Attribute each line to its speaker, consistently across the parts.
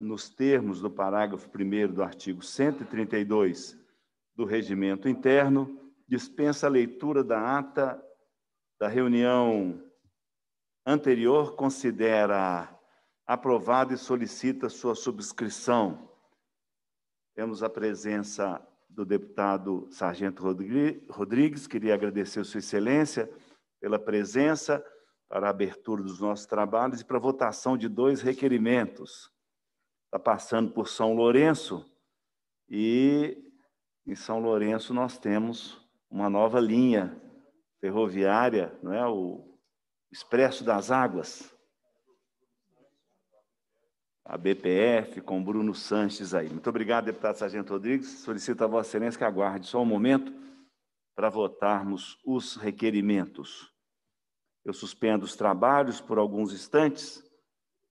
Speaker 1: nos termos do parágrafo 1 do artigo 132 do Regimento Interno, dispensa a leitura da ata da reunião anterior, considera aprovada e solicita sua subscrição. Temos a presença do deputado Sargento Rodrigues, queria agradecer Sua Excelência pela presença para a abertura dos nossos trabalhos e para a votação de dois requerimentos. Está passando por São Lourenço e em São Lourenço nós temos uma nova linha ferroviária, não é o Expresso das Águas, a BPF, com Bruno Sanches aí. Muito obrigado, deputado Sargento Rodrigues. Solicito a Vossa Excelência que aguarde só um momento para votarmos os requerimentos. Eu suspendo os trabalhos por alguns instantes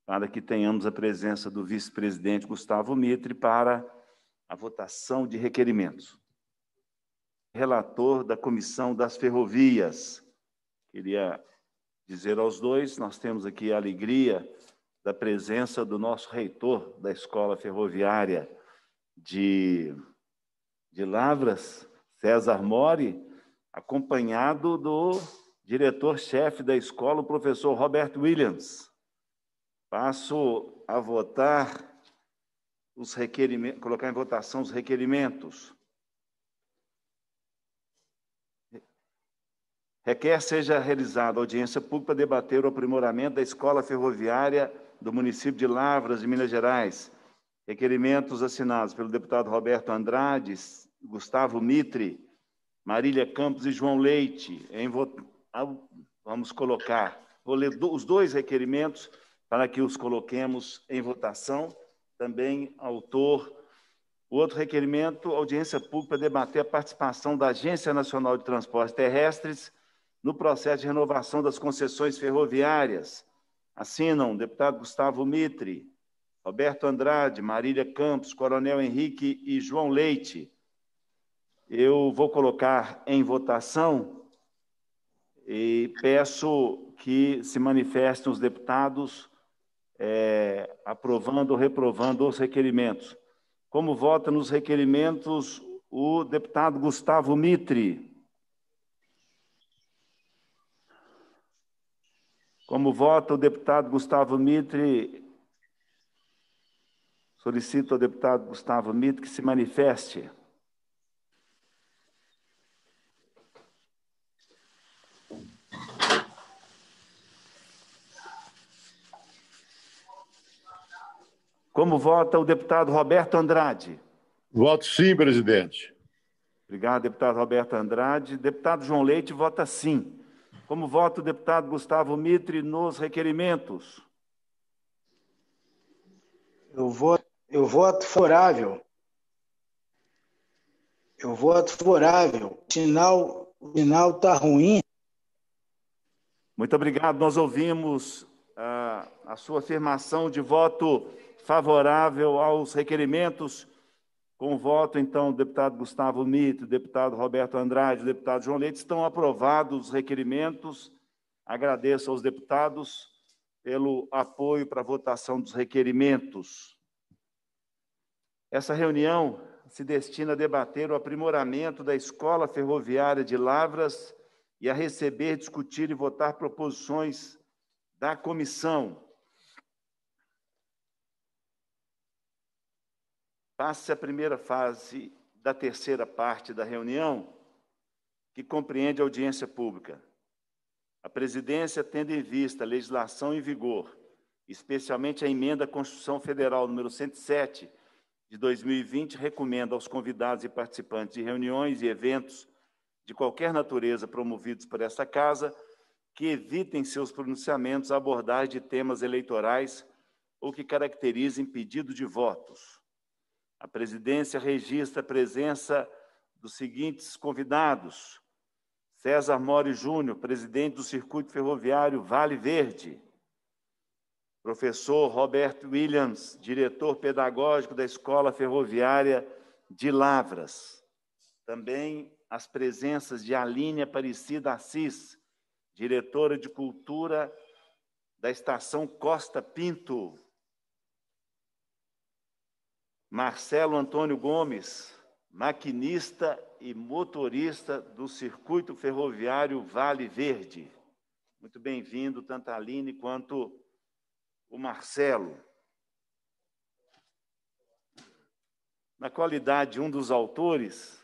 Speaker 1: para que tenhamos a presença do vice-presidente Gustavo Mitre para a votação de requerimentos. Relator da Comissão das Ferrovias. Queria dizer aos dois, nós temos aqui a alegria da presença do nosso reitor da Escola Ferroviária de, de Lavras, César Mori, acompanhado do diretor-chefe da escola, o professor Robert Williams. Passo a votar os requerimentos, colocar em votação os requerimentos. Requer seja realizada audiência pública para debater o aprimoramento da escola ferroviária do município de Lavras, de Minas Gerais. Requerimentos assinados pelo deputado Roberto Andrade, Gustavo Mitre, Marília Campos e João Leite. Em, vamos colocar, vou ler os dois requerimentos para que os coloquemos em votação. Também autor. O outro requerimento, audiência pública para debater a participação da Agência Nacional de Transportes Terrestres no processo de renovação das concessões ferroviárias. Assinam deputado Gustavo Mitre, Roberto Andrade, Marília Campos, Coronel Henrique e João Leite. Eu vou colocar em votação e peço que se manifestem os deputados é, aprovando ou reprovando os requerimentos. Como vota nos requerimentos o deputado Gustavo Mitre? Como vota o deputado Gustavo Mitre, solicito ao deputado Gustavo Mitre que se manifeste. Como vota o deputado Roberto Andrade?
Speaker 2: Voto sim, presidente.
Speaker 1: Obrigado, deputado Roberto Andrade. Deputado João Leite vota sim. Como vota o deputado Gustavo Mitre nos requerimentos?
Speaker 3: Eu voto, eu voto favorável. Eu voto favorável. O sinal está tá ruim.
Speaker 1: Muito obrigado. Nós ouvimos uh, a sua afirmação de voto favorável aos requerimentos, com voto, então, do deputado Gustavo Mito, deputado Roberto Andrade, deputado João Leite, estão aprovados os requerimentos. Agradeço aos deputados pelo apoio para a votação dos requerimentos. Essa reunião se destina a debater o aprimoramento da Escola Ferroviária de Lavras e a receber, discutir e votar proposições da comissão. Passe a primeira fase da terceira parte da reunião, que compreende a audiência pública. A presidência, tendo em vista a legislação em vigor, especialmente a emenda à Constituição Federal número 107 de 2020, recomenda aos convidados e participantes de reuniões e eventos de qualquer natureza promovidos por esta casa que evitem seus pronunciamentos a abordagem de temas eleitorais ou que caracterizem pedido de votos. A presidência registra a presença dos seguintes convidados: César Mori Júnior, presidente do Circuito Ferroviário Vale Verde. Professor Roberto Williams, diretor pedagógico da Escola Ferroviária de Lavras. Também as presenças de Aline Aparecida Assis, diretora de Cultura da Estação Costa Pinto, Marcelo Antônio Gomes, maquinista e motorista do Circuito Ferroviário Vale Verde. Muito bem-vindo, tanto a Aline quanto o Marcelo. Na qualidade de um dos autores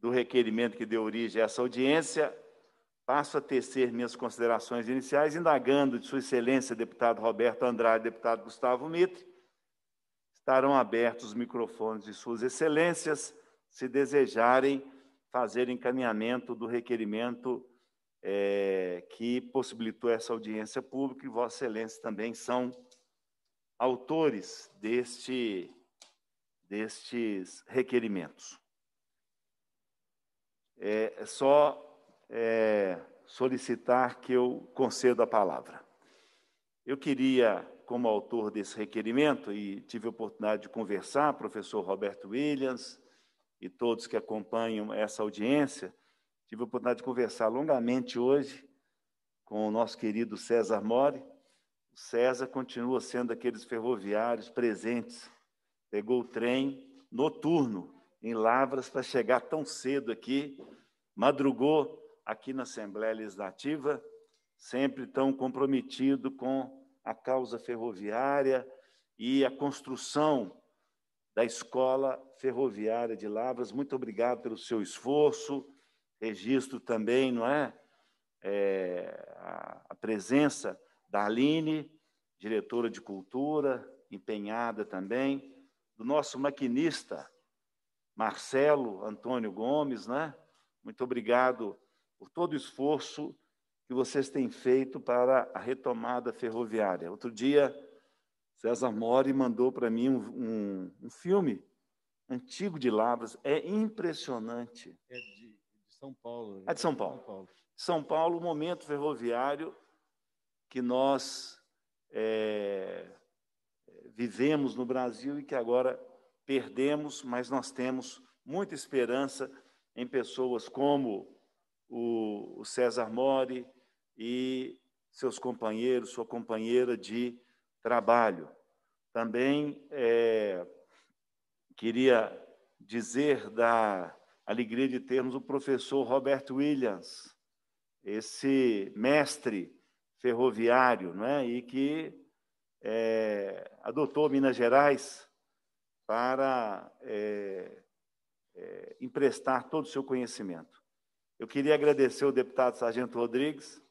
Speaker 1: do requerimento que deu origem a essa audiência, passo a tecer minhas considerações iniciais, indagando de Sua Excelência, deputado Roberto Andrade, deputado Gustavo Mitre. Estarão abertos os microfones de Suas Excelências, se desejarem fazer encaminhamento do requerimento é, que possibilitou essa audiência pública, e Vossa Excelência também são autores deste destes requerimentos. É, é só é, solicitar que eu conceda a palavra. Eu queria, como autor desse requerimento, e tive a oportunidade de conversar, professor Roberto Williams e todos que acompanham essa audiência, tive a oportunidade de conversar longamente hoje com o nosso querido César Mori. O César continua sendo aqueles ferroviários presentes pegou o trem noturno em Lavras para chegar tão cedo aqui, madrugou aqui na Assembleia Legislativa, sempre tão comprometido com a causa ferroviária e a construção da Escola Ferroviária de Lavras. Muito obrigado pelo seu esforço. Registro também, não é? é a, a presença da Aline, diretora de cultura, empenhada também do nosso maquinista, Marcelo Antônio Gomes, né? Muito obrigado por todo o esforço que vocês têm feito para a retomada ferroviária. Outro dia, César Mori mandou para mim um, um, um, filme antigo de Lavras. É impressionante.
Speaker 4: É de, de São Paulo.
Speaker 1: É de São Paulo. São Paulo, São Paulo momento ferroviário que nós é, vivemos no Brasil e que agora perdemos, mas nós temos muita esperança em pessoas como o César Mori e seus companheiros, sua companheira de trabalho. Também é, queria dizer da alegria de termos o professor Roberto Williams, esse mestre ferroviário, não é? E que é, adotou Minas Gerais para é, é, emprestar todo o seu conhecimento. Eu queria agradecer ao deputado Sargento Rodrigues.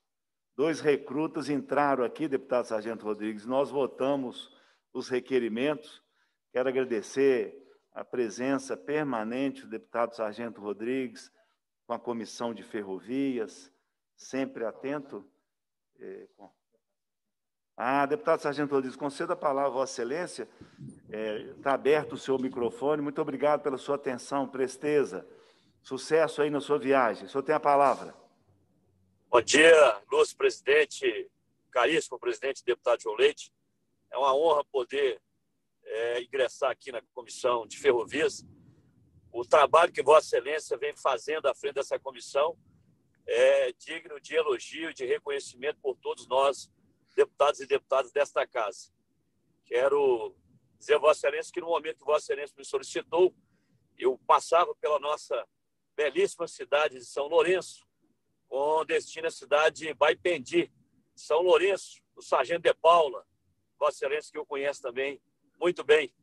Speaker 1: Dois recrutas entraram aqui, deputado Sargento Rodrigues. Nós votamos os requerimentos. Quero agradecer a presença permanente do deputado Sargento Rodrigues, com a Comissão de Ferrovias, sempre atento. É, ah, deputado Sargento Rodrigues, conceda a palavra Vossa Excelência. Está é, tá aberto o seu microfone. Muito obrigado pela sua atenção, presteza. Sucesso aí na sua viagem. O senhor tem a palavra.
Speaker 5: Bom dia, Lúcio, presidente, caríssimo presidente, deputado João Leite. É uma honra poder é, ingressar aqui na Comissão de Ferrovias. O trabalho que Vossa Excelência vem fazendo à frente dessa comissão é digno de elogio e de reconhecimento por todos nós, deputados e deputadas desta casa. Quero dizer a Vossa Excelência que no momento que Vossa Excelência me solicitou, eu passava pela nossa belíssima cidade de São Lourenço, com destino à cidade de Baipendi, São Lourenço, o Sargento de Paula, Vossa Excelência que eu conheço também muito bem.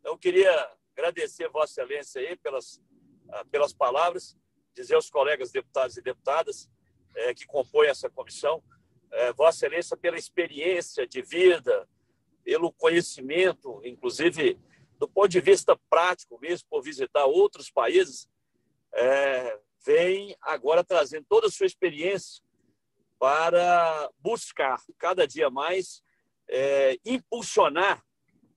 Speaker 5: Então, eu queria agradecer Vossa Excelência aí pelas, ah, pelas palavras, dizer aos colegas deputados e deputadas é, que compõem essa comissão é, Vossa Excelência pela experiência de vida, pelo conhecimento, inclusive do ponto de vista prático, mesmo por visitar outros países, é, vem agora trazendo toda a sua experiência para buscar cada dia mais é, impulsionar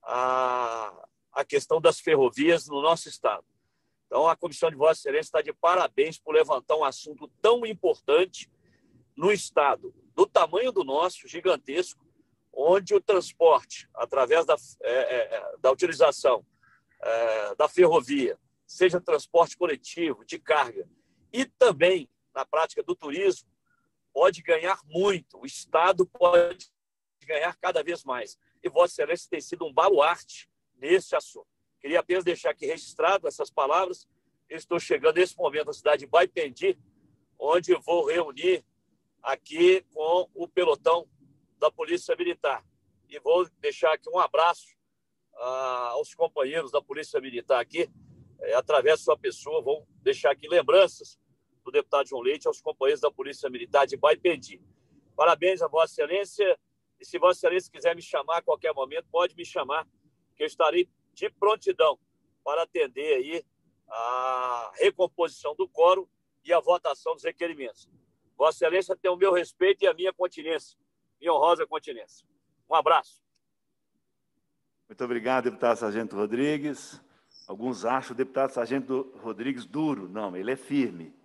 Speaker 5: a, a questão das ferrovias no nosso estado. Então, a Comissão de Vossa Excelência está de parabéns por levantar um assunto tão importante no estado do tamanho do nosso, gigantesco, onde o transporte, através da, é, é, é, da utilização é, da ferrovia, seja transporte coletivo, de carga, e também na prática do turismo, pode ganhar muito. O Estado pode ganhar cada vez mais. E Vossa Excelência tem sido um baluarte nesse assunto. Queria apenas deixar aqui registrado essas palavras. Estou chegando nesse momento na cidade de Baipendi, onde vou reunir aqui com o pelotão da Polícia Militar. E vou deixar aqui um abraço ah, aos companheiros da Polícia Militar aqui, é, através da sua pessoa, vou deixar aqui lembranças do deputado João Leite aos companheiros da Polícia Militar de Baipendi. Parabéns a Vossa Excelência, e se Vossa Excelência quiser me chamar a qualquer momento, pode me chamar, que eu estarei de prontidão para atender aí a recomposição do coro e a votação dos requerimentos. Vossa Excelência tem o meu respeito e a minha continência, minha honrosa continência. Um abraço.
Speaker 1: Muito obrigado, deputado Sargento Rodrigues. Alguns acham o deputado Sargento Rodrigues duro. Não, ele é firme.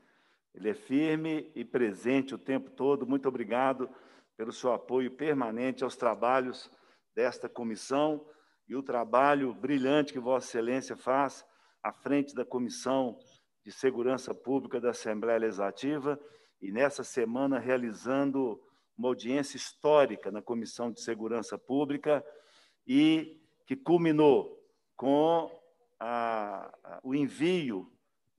Speaker 1: Ele é firme e presente o tempo todo. Muito obrigado pelo seu apoio permanente aos trabalhos desta comissão e o trabalho brilhante que Vossa Excelência faz à frente da Comissão de Segurança Pública da Assembleia Legislativa e nessa semana realizando uma audiência histórica na Comissão de Segurança Pública e que culminou com a, a, o envio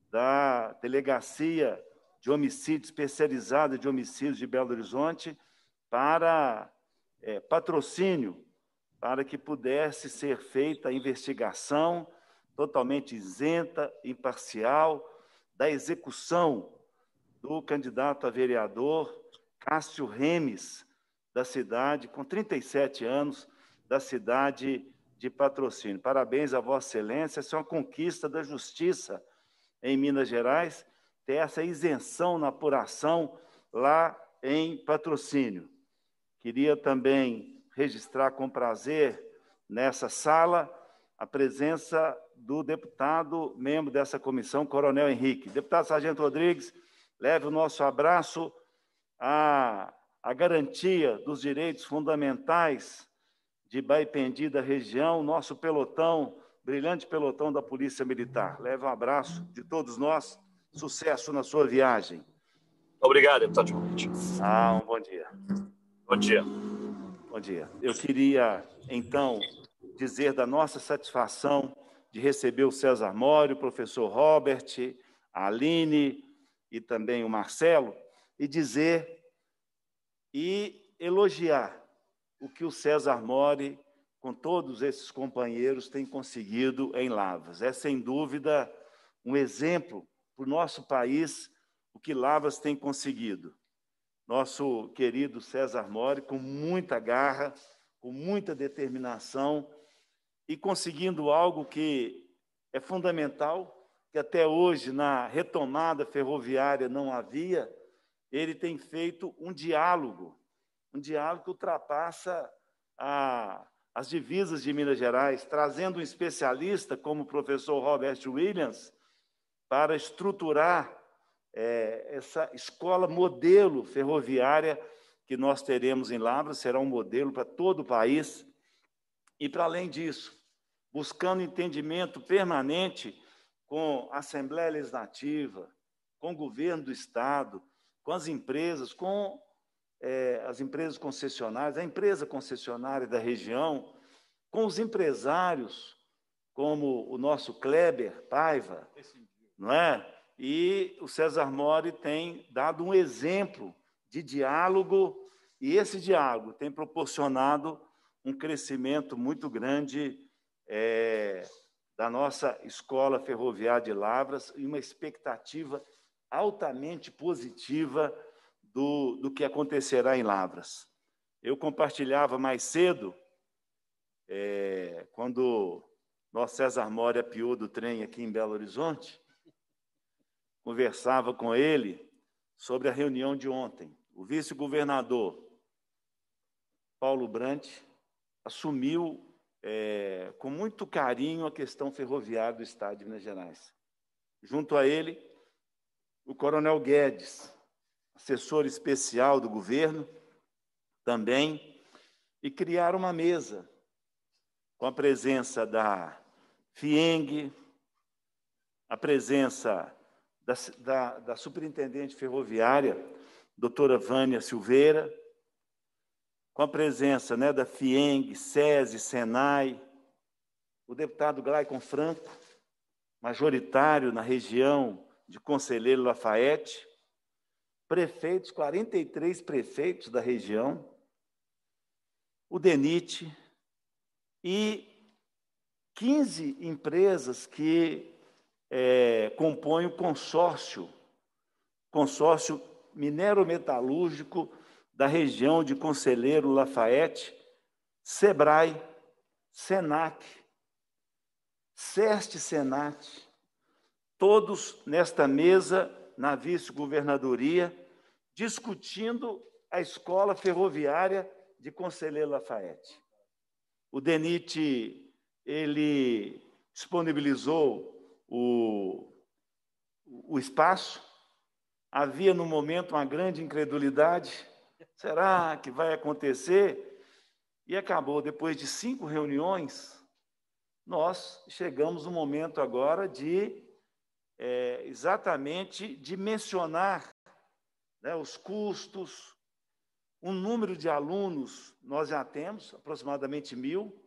Speaker 1: da Delegacia de Homicídio Especializada de Homicídios de Belo Horizonte para é, patrocínio, para que pudesse ser feita a investigação totalmente isenta, imparcial, da execução do candidato a vereador Cássio Remes, da cidade, com 37 anos, da cidade de patrocínio. Parabéns a Vossa Excelência, essa é uma conquista da justiça em Minas Gerais, ter essa isenção na apuração lá em patrocínio. Queria também registrar com prazer nessa sala a presença do deputado, membro dessa comissão, Coronel Henrique. Deputado Sargento Rodrigues, leve o nosso abraço à, à garantia dos direitos fundamentais de Baipendi da região, nosso pelotão, brilhante pelotão da Polícia Militar. Leve um abraço de todos nós. Sucesso na sua viagem.
Speaker 5: Obrigado, deputado João
Speaker 1: Ah, um bom dia.
Speaker 5: Bom dia.
Speaker 1: Bom dia. Eu queria, então, dizer da nossa satisfação de receber o César Mori, o professor Robert, a Aline e também o Marcelo, e dizer e elogiar o que o César Mori, com todos esses companheiros, tem conseguido em Lavras. É, sem dúvida, um exemplo para o nosso país o que Lavras tem conseguido. Nosso querido César Mori, com muita garra, com muita determinação e conseguindo algo que é fundamental, que até hoje na retomada ferroviária não havia, ele tem feito um diálogo um diálogo que ultrapassa a, as divisas de Minas Gerais, trazendo um especialista como o professor Robert Williams para estruturar é, essa escola modelo ferroviária que nós teremos em Lavras, será um modelo para todo o país. E, para além disso, buscando entendimento permanente com a Assembleia Legislativa, com o governo do Estado, com as empresas, com é, as empresas concessionárias, a empresa concessionária da região, com os empresários, como o nosso Kleber Paiva, não é? E o César Mori tem dado um exemplo de diálogo, e esse diálogo tem proporcionado um crescimento muito grande é, da nossa escola ferroviária de Lavras e uma expectativa altamente positiva do, do que acontecerá em Lavras. Eu compartilhava mais cedo, é, quando nosso César Mori apiou do trem aqui em Belo Horizonte, conversava com ele sobre a reunião de ontem. O vice-governador Paulo Brant assumiu é, com muito carinho a questão ferroviária do Estado de Minas Gerais. Junto a ele, o coronel Guedes, assessor especial do governo também, e criar uma mesa com a presença da FIENG, a presença da, da, da superintendente ferroviária, doutora Vânia Silveira, com a presença né, da FIENG, SESI, SENAI, o deputado Glaicon Franco, majoritário na região de Conselheiro Lafayette, prefeitos, 43 prefeitos da região, o DENIT e 15 empresas que é, compõem o consórcio, consórcio minero-metalúrgico da região de Conselheiro Lafayette, SEBRAE, SENAC, SEST Senat, todos nesta mesa, na vice-governadoria, discutindo a escola ferroviária de Conselheiro Lafayette. O DENIT, ele disponibilizou o, o espaço, havia no momento uma grande incredulidade, será que vai acontecer? E acabou, depois de cinco reuniões, nós chegamos no momento agora de é, exatamente dimensionar né, os custos, um número de alunos nós já temos, aproximadamente mil,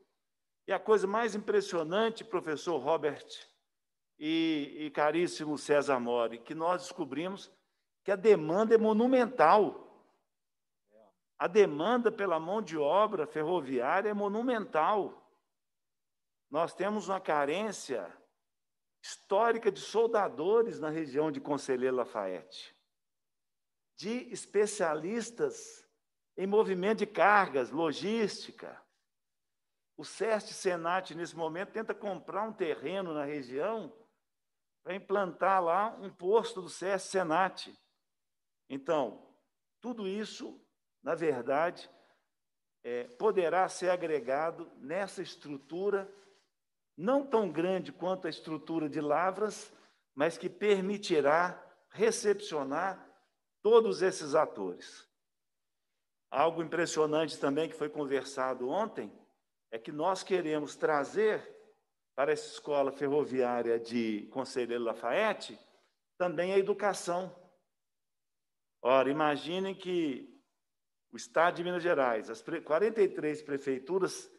Speaker 1: e a coisa mais impressionante, professor Robert e, e caríssimo César Mori, que nós descobrimos que a demanda é monumental. A demanda pela mão de obra ferroviária é monumental nós temos uma carência histórica de soldadores na região de Conselheiro Lafayette, de especialistas em movimento de cargas, logística. O SEST Senat, nesse momento, tenta comprar um terreno na região para implantar lá um posto do SEST Senat. Então, tudo isso, na verdade, é, poderá ser agregado nessa estrutura não tão grande quanto a estrutura de Lavras, mas que permitirá recepcionar todos esses atores. Algo impressionante também que foi conversado ontem é que nós queremos trazer para essa escola ferroviária de Conselheiro Lafayette também a educação. Ora, imaginem que o Estado de Minas Gerais, as 43 prefeituras,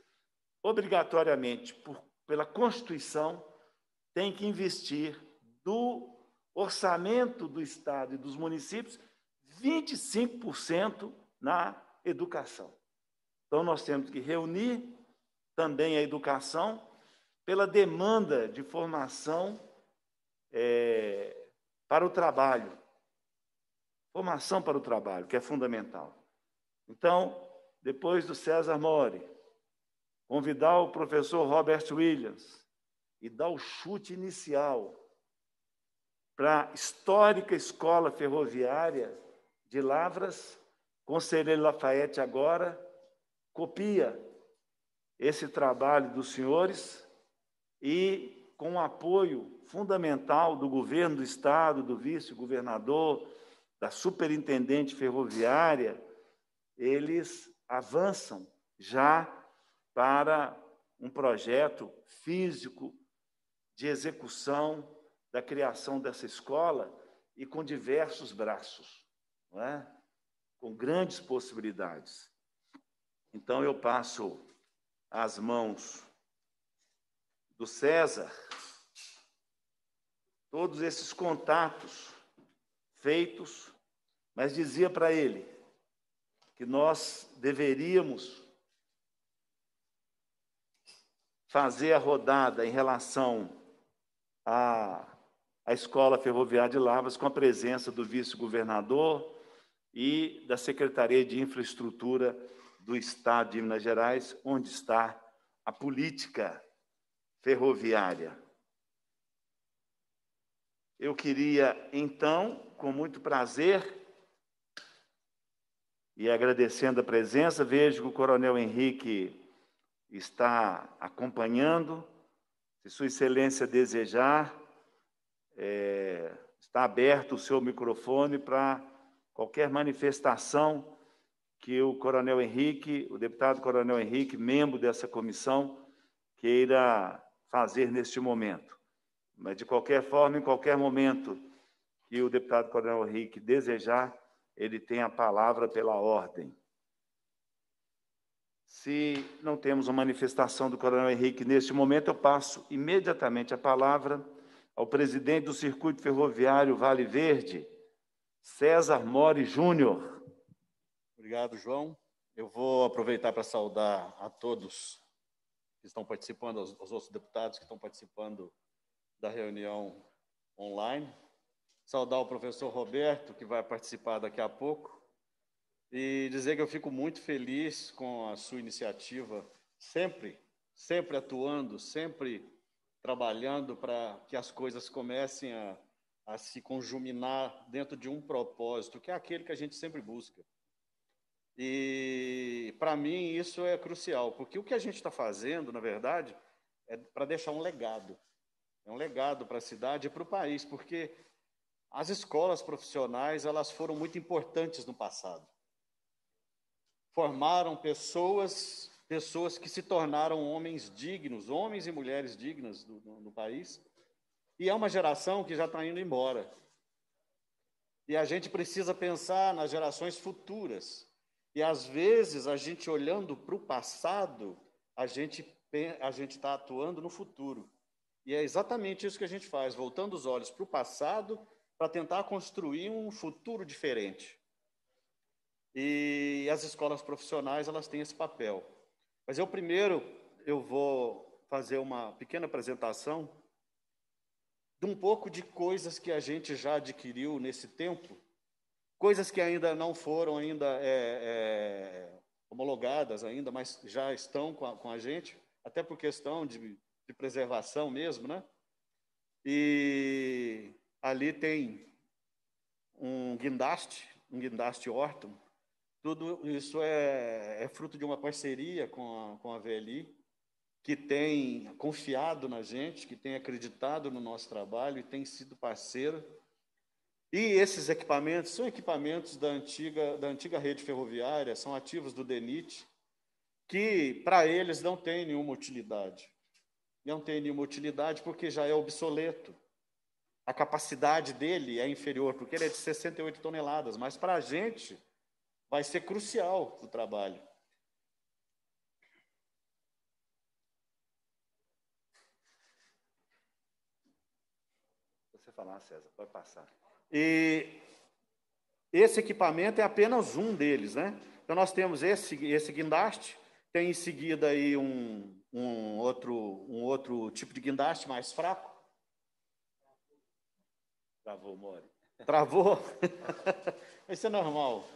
Speaker 1: obrigatoriamente, por pela Constituição, tem que investir do orçamento do Estado e dos municípios 25% na educação. Então, nós temos que reunir também a educação pela demanda de formação é, para o trabalho. Formação para o trabalho, que é fundamental. Então, depois do César Mori, convidar o professor Robert Williams e dar o chute inicial para a histórica escola ferroviária de Lavras, Conselheiro Lafayette agora copia esse trabalho dos senhores e com o apoio fundamental do governo do estado, do vice-governador, da superintendente ferroviária, eles avançam já para um projeto físico de execução da criação dessa escola e com diversos braços, é? com grandes possibilidades. Então, eu passo as mãos do César todos esses contatos feitos, mas dizia para ele que nós deveríamos fazer a rodada em relação à, à Escola Ferroviária de Lavras com a presença do vice-governador e da Secretaria de Infraestrutura do Estado de Minas Gerais, onde está a política ferroviária. Eu queria, então, com muito prazer, e agradecendo a presença, vejo que o Coronel Henrique está acompanhando. Se Sua Excelência desejar, é, está aberto o seu microfone para qualquer manifestação que o Coronel Henrique, o deputado Coronel Henrique, membro dessa comissão, queira fazer neste momento. Mas, de qualquer forma, em qualquer momento que o deputado Coronel Henrique desejar, ele tem a palavra pela ordem. Se não temos uma manifestação do Coronel Henrique neste momento, eu passo imediatamente a palavra ao presidente do Circuito Ferroviário Vale Verde, César Mori Júnior.
Speaker 4: Obrigado, João. Eu vou aproveitar para saudar a todos que estão participando, aos, outros deputados que estão participando da reunião online. Saudar o professor Roberto, que vai participar daqui a pouco, e dizer que eu fico muito feliz com a sua iniciativa, sempre, sempre atuando, sempre trabalhando para que as coisas comecem a, a se conjuminar dentro de um propósito, que é aquele que a gente sempre busca. E, para mim, isso é crucial, porque o que a gente está fazendo, na verdade, é para deixar um legado. É um legado para a cidade e para o país, porque as escolas profissionais elas foram muito importantes no passado formaram pessoas, pessoas que se tornaram homens dignos, homens e mulheres dignas do, do, do país. E é uma geração que já está indo embora. E a gente precisa pensar nas gerações futuras. E às vezes a gente olhando para o passado, a gente a gente está atuando no futuro. E é exatamente isso que a gente faz, voltando os olhos para o passado para tentar construir um futuro diferente. E as escolas profissionais, elas têm esse papel. Mas eu primeiro, eu vou fazer uma pequena apresentação de um pouco de coisas que a gente já adquiriu nesse tempo, coisas que ainda não foram ainda é, é, homologadas ainda, mas já estão com a, com a, gente, até por questão de, de preservação mesmo, né? E ali tem um guindaste, um guindaste Orton, tudo isso é, é fruto de uma parceria com a, com a VLI, que tem confiado na gente, que tem acreditado no nosso trabalho e tem sido parceira. E esses equipamentos são equipamentos da antiga, da antiga rede ferroviária, são ativos do DENIT, que para eles não tem nenhuma utilidade. Não tem nenhuma utilidade porque já é obsoleto. A capacidade dele é inferior, porque ele é de 68 toneladas, mas para a gente vai ser crucial o trabalho.
Speaker 1: Você falar, César, pode passar.
Speaker 4: E esse equipamento é apenas um deles, né? Então nós temos esse esse guindaste, tem em seguida aí um, um outro um outro tipo de guindaste mais fraco.
Speaker 1: Travou, Mori.
Speaker 4: Travou? Isso é normal.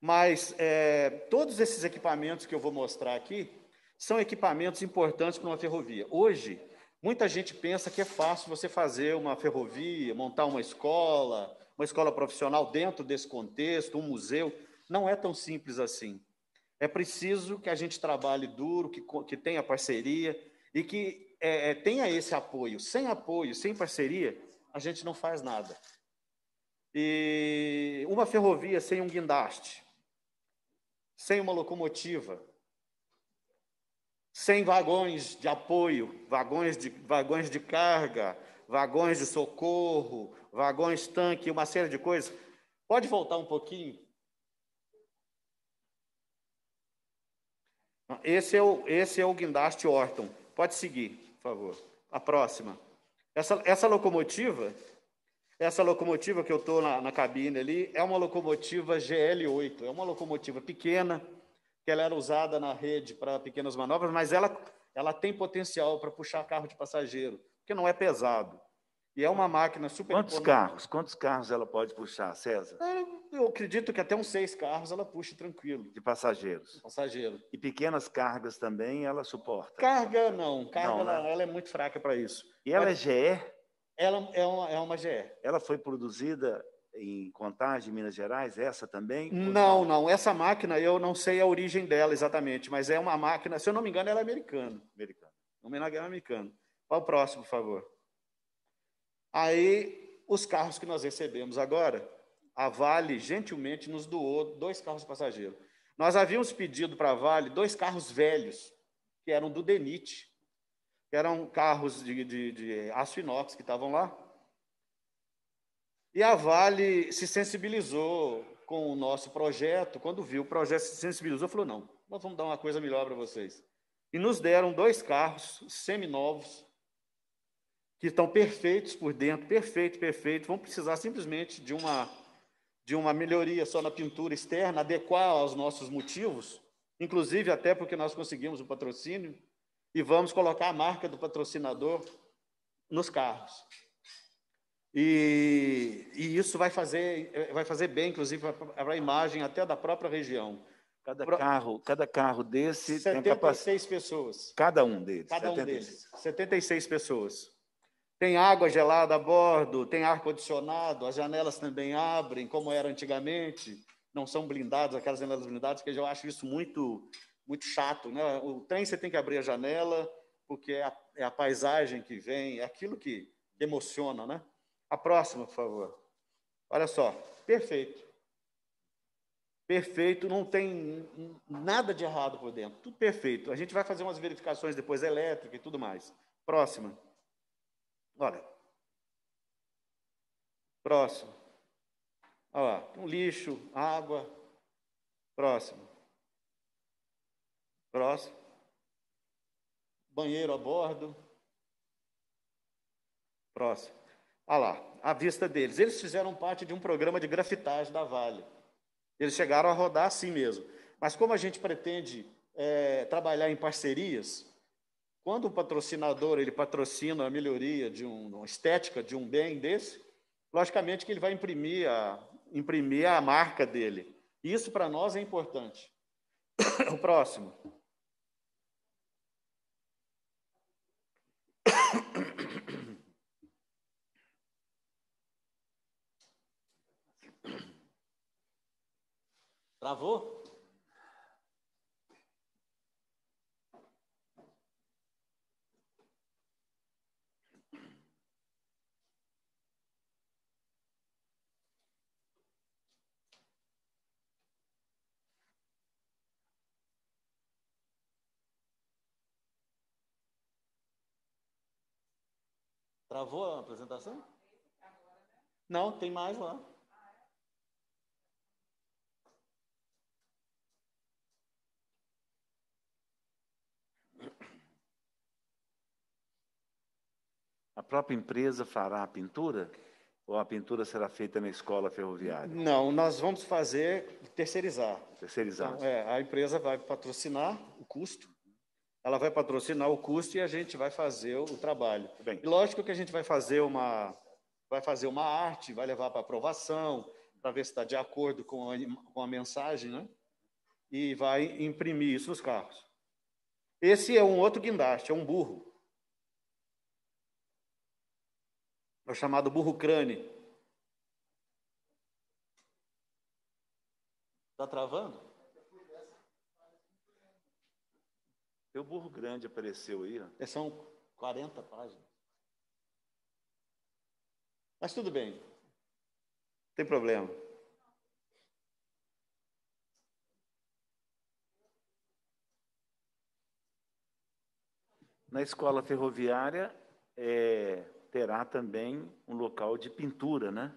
Speaker 4: Mas é, todos esses equipamentos que eu vou mostrar aqui são equipamentos importantes para uma ferrovia. Hoje, muita gente pensa que é fácil você fazer uma ferrovia, montar uma escola, uma escola profissional dentro desse contexto, um museu. Não é tão simples assim. É preciso que a gente trabalhe duro, que, que tenha parceria e que é, é, tenha esse apoio. Sem apoio, sem parceria, a gente não faz nada. E uma ferrovia sem um guindaste, sem uma locomotiva, sem vagões de apoio, vagões de, vagões de carga, vagões de socorro, vagões tanque, uma série de coisas. Pode voltar um pouquinho? Esse é o, esse é o guindaste Orton. Pode seguir, por favor. A próxima. Essa, essa locomotiva essa locomotiva que eu estou na, na, cabine ali é uma locomotiva GL8, é uma locomotiva pequena, que ela era usada na rede para pequenas manobras, mas ela, ela tem potencial para puxar carro de passageiro, porque não é pesado. E é uma máquina super.
Speaker 1: Quantos econômica. carros? Quantos carros ela pode puxar, César?
Speaker 4: Eu acredito que até uns seis carros ela puxa tranquilo.
Speaker 1: De passageiros. De
Speaker 4: passageiro.
Speaker 1: E pequenas cargas também ela suporta?
Speaker 4: Carga não. Carga não, ela, né? ela é muito fraca para isso.
Speaker 1: E ela Mas... é GE?
Speaker 4: Ela é uma, é uma GE.
Speaker 1: Ela foi produzida em Contagem, Minas Gerais, essa também?
Speaker 4: Não, não. Essa máquina, eu não sei a origem dela exatamente, mas é uma máquina, se eu não me engano, ela é americana.
Speaker 1: Americana.
Speaker 4: Homenagem americano. Qual o próximo, por favor? Aí, os carros que nós recebemos agora, a Vale gentilmente nos doou dois carros de passageiro. Nós havíamos pedido para a Vale dois carros velhos, que eram do DENIT, que eram carros de, de, de aço inox que estavam lá. E a Vale se sensibilizou com o nosso projeto, quando viu o projeto, se sensibilizou, falou: não, nós vamos dar uma coisa melhor para vocês. E nos deram dois carros seminovos, que estão perfeitos por dentro, perfeito, perfeito. Vão precisar simplesmente de uma, de uma melhoria só na pintura externa, adequar aos nossos motivos, inclusive até porque nós conseguimos o patrocínio, e vamos colocar a marca do patrocinador nos carros. E, e isso vai fazer, vai fazer bem, inclusive, para a imagem até da própria região.
Speaker 1: Cada carro, cada carro desse
Speaker 4: 76 tem pessoas.
Speaker 1: Cada um deles.
Speaker 4: Cada 76. um deles. 76 pessoas. Tem água gelada a bordo, tem ar-condicionado, as janelas também abrem, como era antigamente. Não são blindadas, aquelas janelas blindadas, que eu acho isso muito, muito chato. Né? O trem você tem que abrir a janela, porque é a, é a paisagem que vem, é aquilo que emociona. Né? A próxima, por favor. Olha só, perfeito perfeito, não tem nada de errado por dentro, tudo perfeito. A gente vai fazer umas verificações depois elétrica e tudo mais. Próxima. Olha. Próximo. Olha lá, um lixo, água. Próximo. Próximo. Banheiro a bordo. Próximo. Olha lá, a vista deles. Eles fizeram parte de um programa de grafitagem da Vale. Eles chegaram a rodar assim mesmo. Mas como a gente pretende é, trabalhar em parcerias, quando o patrocinador ele patrocina a melhoria de um, uma estética de um bem desse, logicamente que ele vai imprimir a, imprimir a marca dele. Isso para nós é importante. o próximo. Travou? Travou a apresentação? Não, tem mais lá.
Speaker 1: A própria empresa fará a pintura? Ou a pintura será feita na escola ferroviária?
Speaker 4: Não, nós vamos fazer terceirizar.
Speaker 1: Terceirizar.
Speaker 4: Então, é, a empresa vai patrocinar o custo, ela vai patrocinar o custo e a gente vai fazer o trabalho. Bem. E lógico que a gente vai fazer uma, vai fazer uma arte, vai levar para aprovação, para ver se está de acordo com a, com a mensagem, né? E vai imprimir isso nos carros. Esse é um outro guindaste, é um burro. É o chamado burro crânio. Está travando?
Speaker 1: O burro grande apareceu aí. Ó.
Speaker 4: É, são 40 páginas. Mas tudo bem. Não tem problema.
Speaker 1: Na escola ferroviária, é, terá também um local de pintura, né?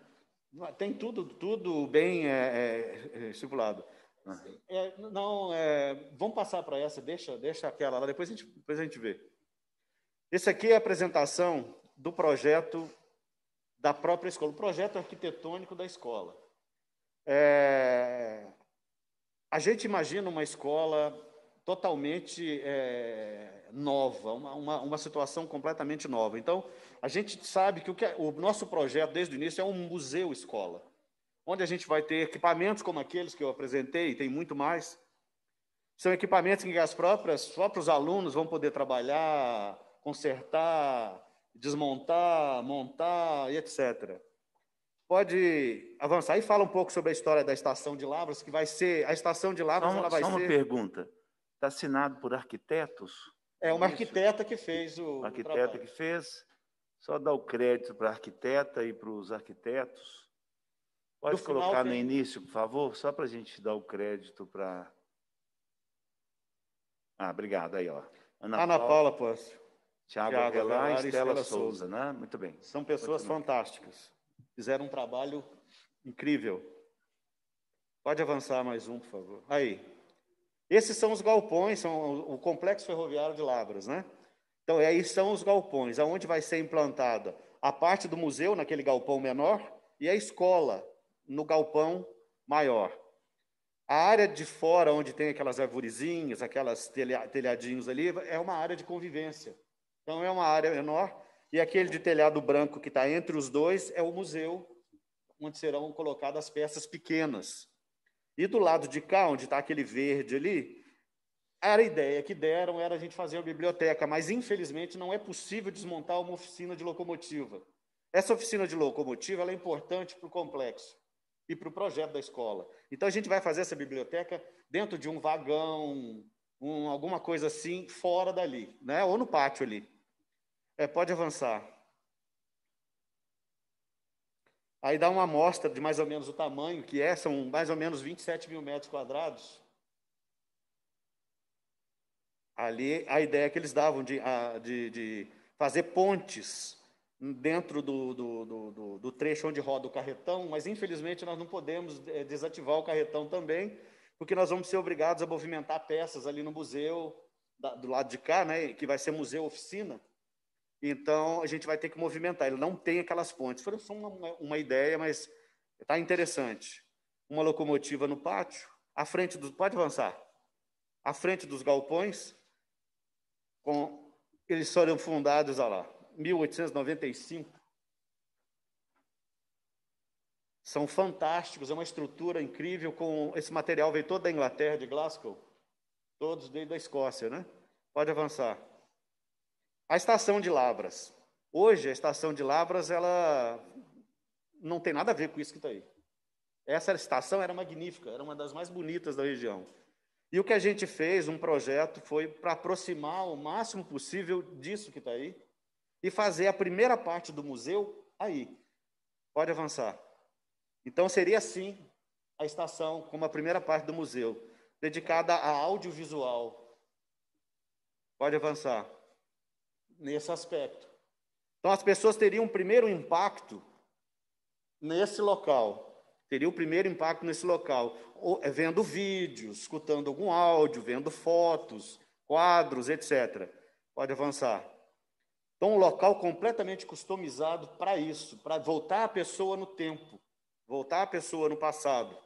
Speaker 4: Tem tudo, tudo bem é, é, é estipulado. Uhum. É, não, é, vamos passar para essa, deixa, deixa aquela lá, depois a, gente, depois a gente vê. Esse aqui é a apresentação do projeto da própria escola, o projeto arquitetônico da escola. É, a gente imagina uma escola totalmente é, nova, uma, uma, uma, situação completamente nova. Então, a gente sabe que o, que é, o nosso projeto, desde o início, é um museu-escola, onde a gente vai ter equipamentos como aqueles que eu apresentei, e tem muito mais. São equipamentos que as próprias, os próprios alunos vão poder trabalhar, consertar, desmontar, montar e etc. Pode avançar e fala um pouco sobre a história da estação de Lavras, que vai ser a estação de Lavras,
Speaker 1: só,
Speaker 4: ela vai
Speaker 1: só
Speaker 4: ser.
Speaker 1: uma pergunta. Está assinado por arquitetos?
Speaker 4: É uma arquiteta que fez o.
Speaker 1: arquiteta
Speaker 4: trabalho.
Speaker 1: que fez. Só dar o crédito para a arquiteta e para os arquitetos. Pode colocar no início, por favor, só para a gente dar o crédito para. Ah, obrigado. Aí, ó.
Speaker 4: Ana, Ana Paula, Paula
Speaker 1: Tiago Avelar e Estela Souza, Souza, né? Muito bem.
Speaker 4: São pessoas fantásticas. Fizeram um trabalho incrível. Pode avançar mais um, por favor. Aí. Esses são os galpões, são o complexo ferroviário de Lavras, né? Então, aí são os galpões, aonde vai ser implantada a parte do museu, naquele galpão menor, e a escola, no galpão maior. A área de fora, onde tem aquelas arvorezinhas, aquelas telhadinhos ali, é uma área de convivência. Então, é uma área menor. E aquele de telhado branco que está entre os dois é o museu, onde serão colocadas peças pequenas. E do lado de cá, onde está aquele verde ali, era a ideia que deram era a gente fazer uma biblioteca, mas infelizmente não é possível desmontar uma oficina de locomotiva. Essa oficina de locomotiva é importante para o complexo e para o projeto da escola. Então a gente vai fazer essa biblioteca dentro de um vagão, um, alguma coisa assim, fora dali, né? ou no pátio ali. É, pode avançar. Aí dá uma amostra de mais ou menos o tamanho que é, são mais ou menos 27 mil metros quadrados. Ali a ideia que eles davam de, de, de fazer pontes dentro do, do, do, do, trecho onde roda o carretão, mas infelizmente nós não podemos é, desativar o carretão também, porque nós vamos ser obrigados a movimentar peças ali no museu, do lado de cá, né, que vai ser museu oficina. Então a gente vai ter que movimentar. Ele não tem aquelas pontes. Foi só uma, uma ideia, mas está interessante. Uma locomotiva no pátio, à frente dos. Pode avançar. À frente dos galpões, com eles foram fundados, olha lá, 1895. São fantásticos, é uma estrutura incrível. Com esse material veio todo da Inglaterra, de Glasgow, todos desde a Escócia, né? Pode avançar. A estação de Lavras. Hoje a estação de Lavras ela não tem nada a ver com isso que está aí. Essa estação era magnífica, era uma das mais bonitas da região. E o que a gente fez, um projeto, foi para aproximar o máximo possível disso que está aí e fazer a primeira parte do museu aí. Pode avançar. Então, seria assim a estação como a primeira parte do museu, dedicada a audiovisual. Pode avançar. Nesse aspecto. Então, as pessoas teriam um primeiro impacto nesse local. Teria o primeiro impacto nesse local, é, vendo vídeos, escutando algum áudio, vendo fotos, quadros, etc. Pode avançar. Então, um local completamente customizado para isso, para voltar a pessoa no tempo, voltar a pessoa no passado.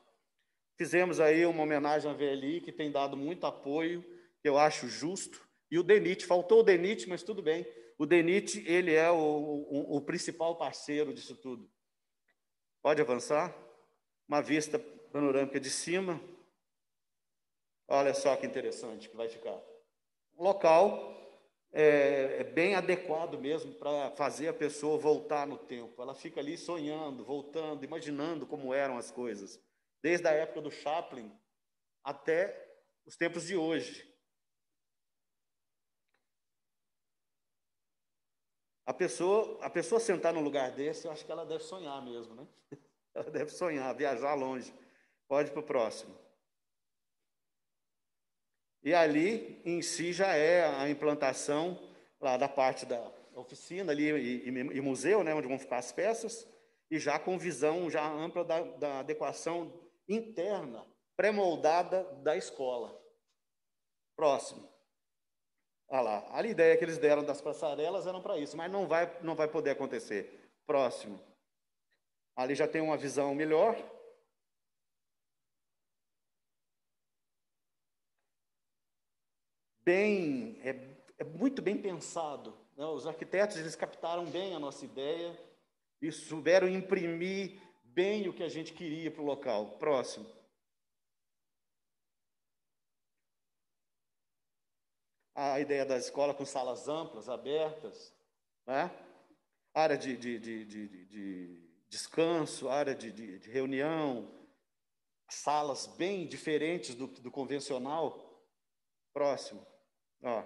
Speaker 4: Fizemos aí uma homenagem à VLI, que tem dado muito apoio, que eu acho justo. E o DENIT, faltou o DENIT, mas tudo bem. O DENIT, ele é o, o, o principal parceiro disso tudo. Pode avançar? Uma vista panorâmica de cima. Olha só que interessante que vai ficar. local é, é bem adequado mesmo para fazer a pessoa voltar no tempo. Ela fica ali sonhando, voltando, imaginando como eram as coisas, desde a época do Chaplin até os tempos de hoje. A pessoa, a pessoa sentar num lugar desse, eu acho que ela deve sonhar mesmo, né? Ela deve sonhar, viajar longe. Pode para o próximo. E ali em si já é a implantação lá da parte da oficina ali e, e, e museu, né, onde vão ficar as peças, e já com visão já ampla da, da adequação interna, pré-moldada da escola. Próximo. Olha lá, a ideia que eles deram das passarelas eram para isso, mas não vai, não vai poder acontecer. Próximo. Ali já tem uma visão melhor, bem, é, é muito bem pensado. Né? Os arquitetos eles captaram bem a nossa ideia e souberam imprimir bem o que a gente queria para o local. Próximo. A ideia da escola com salas amplas, abertas, né? área de, de, de, de, de descanso, área de, reunião, salas bem diferentes do, do convencional. Próximo. Ó.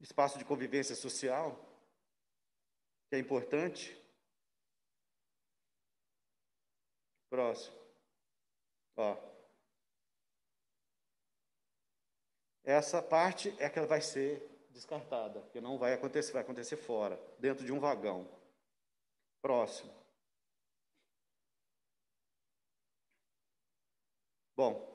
Speaker 4: Espaço de convivência social, que é importante. Próximo. Ó. Essa parte é que ela vai ser descartada, porque não vai acontecer, vai acontecer fora, dentro de um vagão. Próximo. Bom,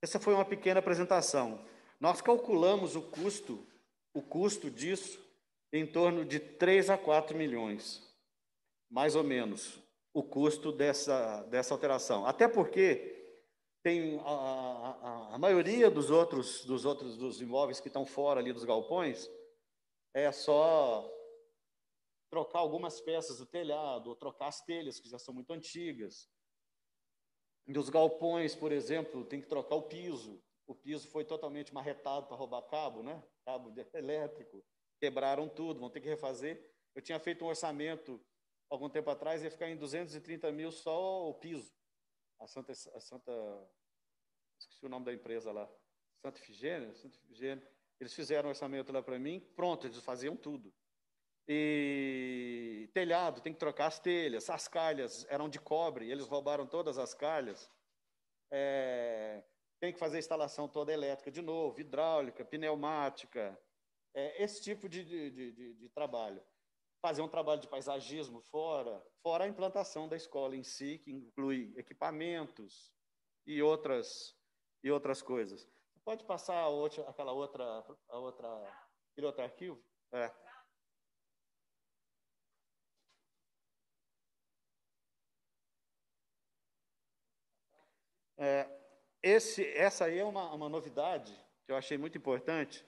Speaker 4: essa foi uma pequena apresentação. Nós calculamos o custo, o custo disso em torno de 3 a 4 milhões, mais ou menos, o custo dessa, dessa alteração. Até porque tem a, a, a maioria dos outros, dos outros dos imóveis que estão fora ali dos galpões, é só trocar algumas peças do telhado, ou trocar as telhas, que já são muito antigas. Dos galpões, por exemplo, tem que trocar o piso. O piso foi totalmente marretado para roubar cabo, né? Cabo elétrico. Quebraram tudo, vão ter que refazer. Eu tinha feito um orçamento algum tempo atrás, ia ficar em 230 mil só o piso. A Santa, a Santa esqueci o nome da empresa lá, Santa Ifigênia, Santa Ifigênia. Eles fizeram um orçamento lá para mim, pronto, eles faziam tudo. E telhado, tem que trocar as telhas, as calhas eram de cobre, eles roubaram todas as calhas. É, tem que fazer a instalação toda elétrica de novo, hidráulica, pneumática, é, esse tipo de, de, de, de, trabalho. Fazer um trabalho de paisagismo fora, fora a implantação da escola em si, que inclui equipamentos e outras, e outras coisas. Pode passar a outra, aquela outra, a outra, aquele outro arquivo? É. É, esse, essa aí é uma, uma novidade que eu achei muito importante,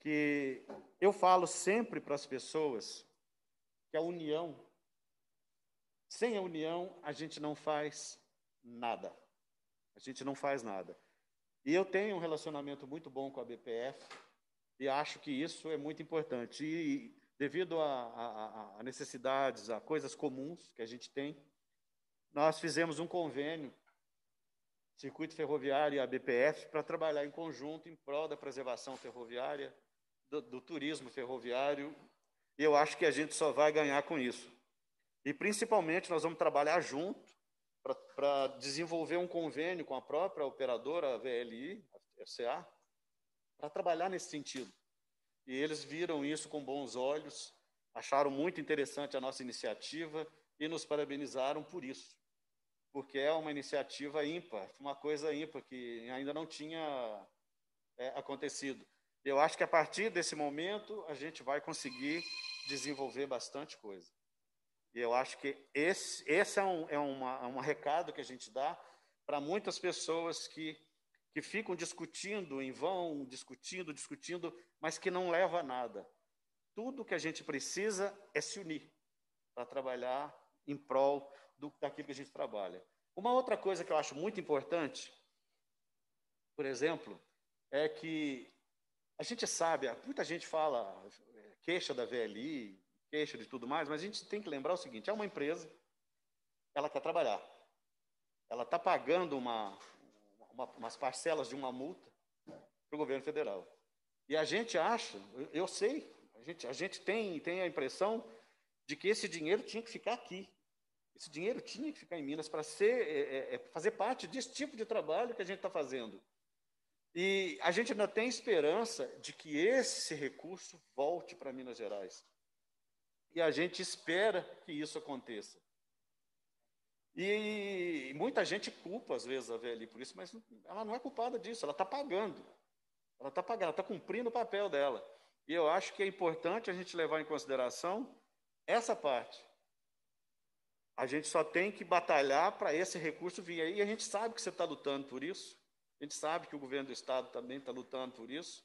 Speaker 4: que eu falo sempre para as pessoas que a união, sem a união, a gente não faz nada. A gente não faz nada. E eu tenho um relacionamento muito bom com a BPF e acho que isso é muito importante. E devido a, a, a necessidades, a coisas comuns que a gente tem, nós fizemos um convênio Circuito Ferroviário e a BPF para trabalhar em conjunto em prol da preservação ferroviária, do, do turismo ferroviário, e eu acho que a gente só vai ganhar com isso. E principalmente nós vamos trabalhar junto para desenvolver um convênio com a própria operadora, a VLI, a FCA, para trabalhar nesse sentido. E eles viram isso com bons olhos, acharam muito interessante a nossa iniciativa e nos parabenizaram por isso porque é uma iniciativa ímpar, uma coisa ímpar que ainda não tinha é, acontecido. Eu acho que a partir desse momento a gente vai conseguir desenvolver bastante coisa. E eu acho que esse, esse é, um, é uma, é um recado que a gente dá para muitas pessoas que, que ficam discutindo em vão, discutindo, discutindo, mas que não leva a nada. Tudo que a gente precisa é se unir para trabalhar em prol do, daquilo que a gente trabalha. Uma outra coisa que eu acho muito importante, por exemplo, é que a gente sabe, muita gente fala queixa da VLI, queixa de tudo mais, mas a gente tem que lembrar o seguinte: é uma empresa, ela quer trabalhar, ela está pagando uma, uma, umas parcelas de uma multa para o governo federal. E a gente acha, eu sei, a gente, a gente tem, tem a impressão de que esse dinheiro tinha que ficar aqui. Esse dinheiro tinha que ficar em Minas para ser, é, é, é, fazer parte desse tipo de trabalho que a gente está fazendo. E a gente ainda tem esperança de que esse recurso volte para Minas Gerais. E a gente espera que isso aconteça. E muita gente culpa, às vezes, a VLI por isso, mas ela não é culpada disso, ela está pagando. Ela está pagando, ela está cumprindo o papel dela. E eu acho que é importante a gente levar em consideração essa parte. A gente só tem que batalhar para esse recurso vir aí. E a gente sabe que você está lutando por isso. A gente sabe que o governo do Estado também está lutando por isso.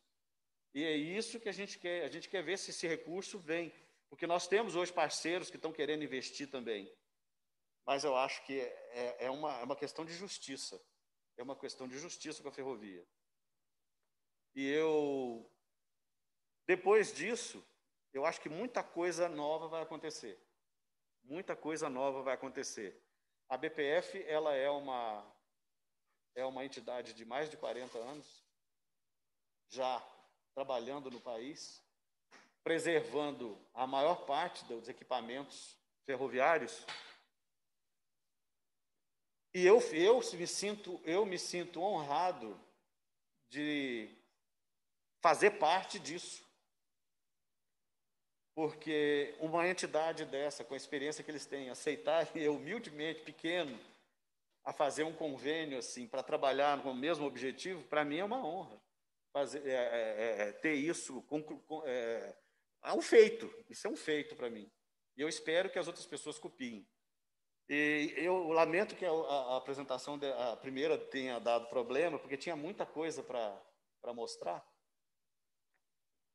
Speaker 4: E é isso que a gente quer. A gente quer ver se esse recurso vem. Porque nós temos hoje parceiros que estão querendo investir também. Mas eu acho que é, é, uma, é uma questão de justiça. É uma questão de justiça com a ferrovia. E eu, depois disso, eu acho que muita coisa nova vai acontecer muita coisa nova vai acontecer. A BPF ela é uma é uma entidade de mais de 40 anos, já trabalhando no país, preservando a maior parte dos equipamentos ferroviários. E eu, eu me sinto eu me sinto honrado de fazer parte disso porque uma entidade dessa, com a experiência que eles têm, aceitar eu humildemente, pequeno, a fazer um convênio assim para trabalhar com o mesmo objetivo, para mim é uma honra fazer, é, é, é ter isso é, é um feito. Isso é um feito para mim. E eu espero que as outras pessoas copiem. E eu lamento que a, a apresentação, de, a primeira, tenha dado problema, porque tinha muita coisa para mostrar.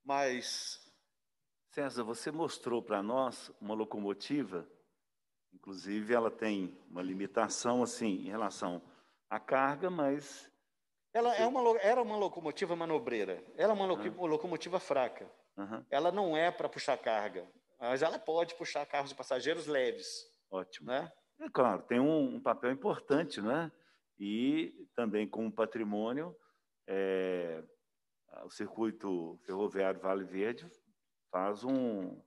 Speaker 4: Mas.
Speaker 1: César, você mostrou para nós uma locomotiva, inclusive ela tem uma limitação assim em relação à carga, mas.
Speaker 4: Ela é uma, era uma locomotiva manobreira, ela é uma uhum. locomotiva fraca. Uhum. Ela não é para puxar carga, mas ela pode puxar carros de passageiros leves.
Speaker 1: Ótimo. Né? É claro, tem um, um papel importante, né? E também como patrimônio, é, o circuito ferroviário Vale Verde faz um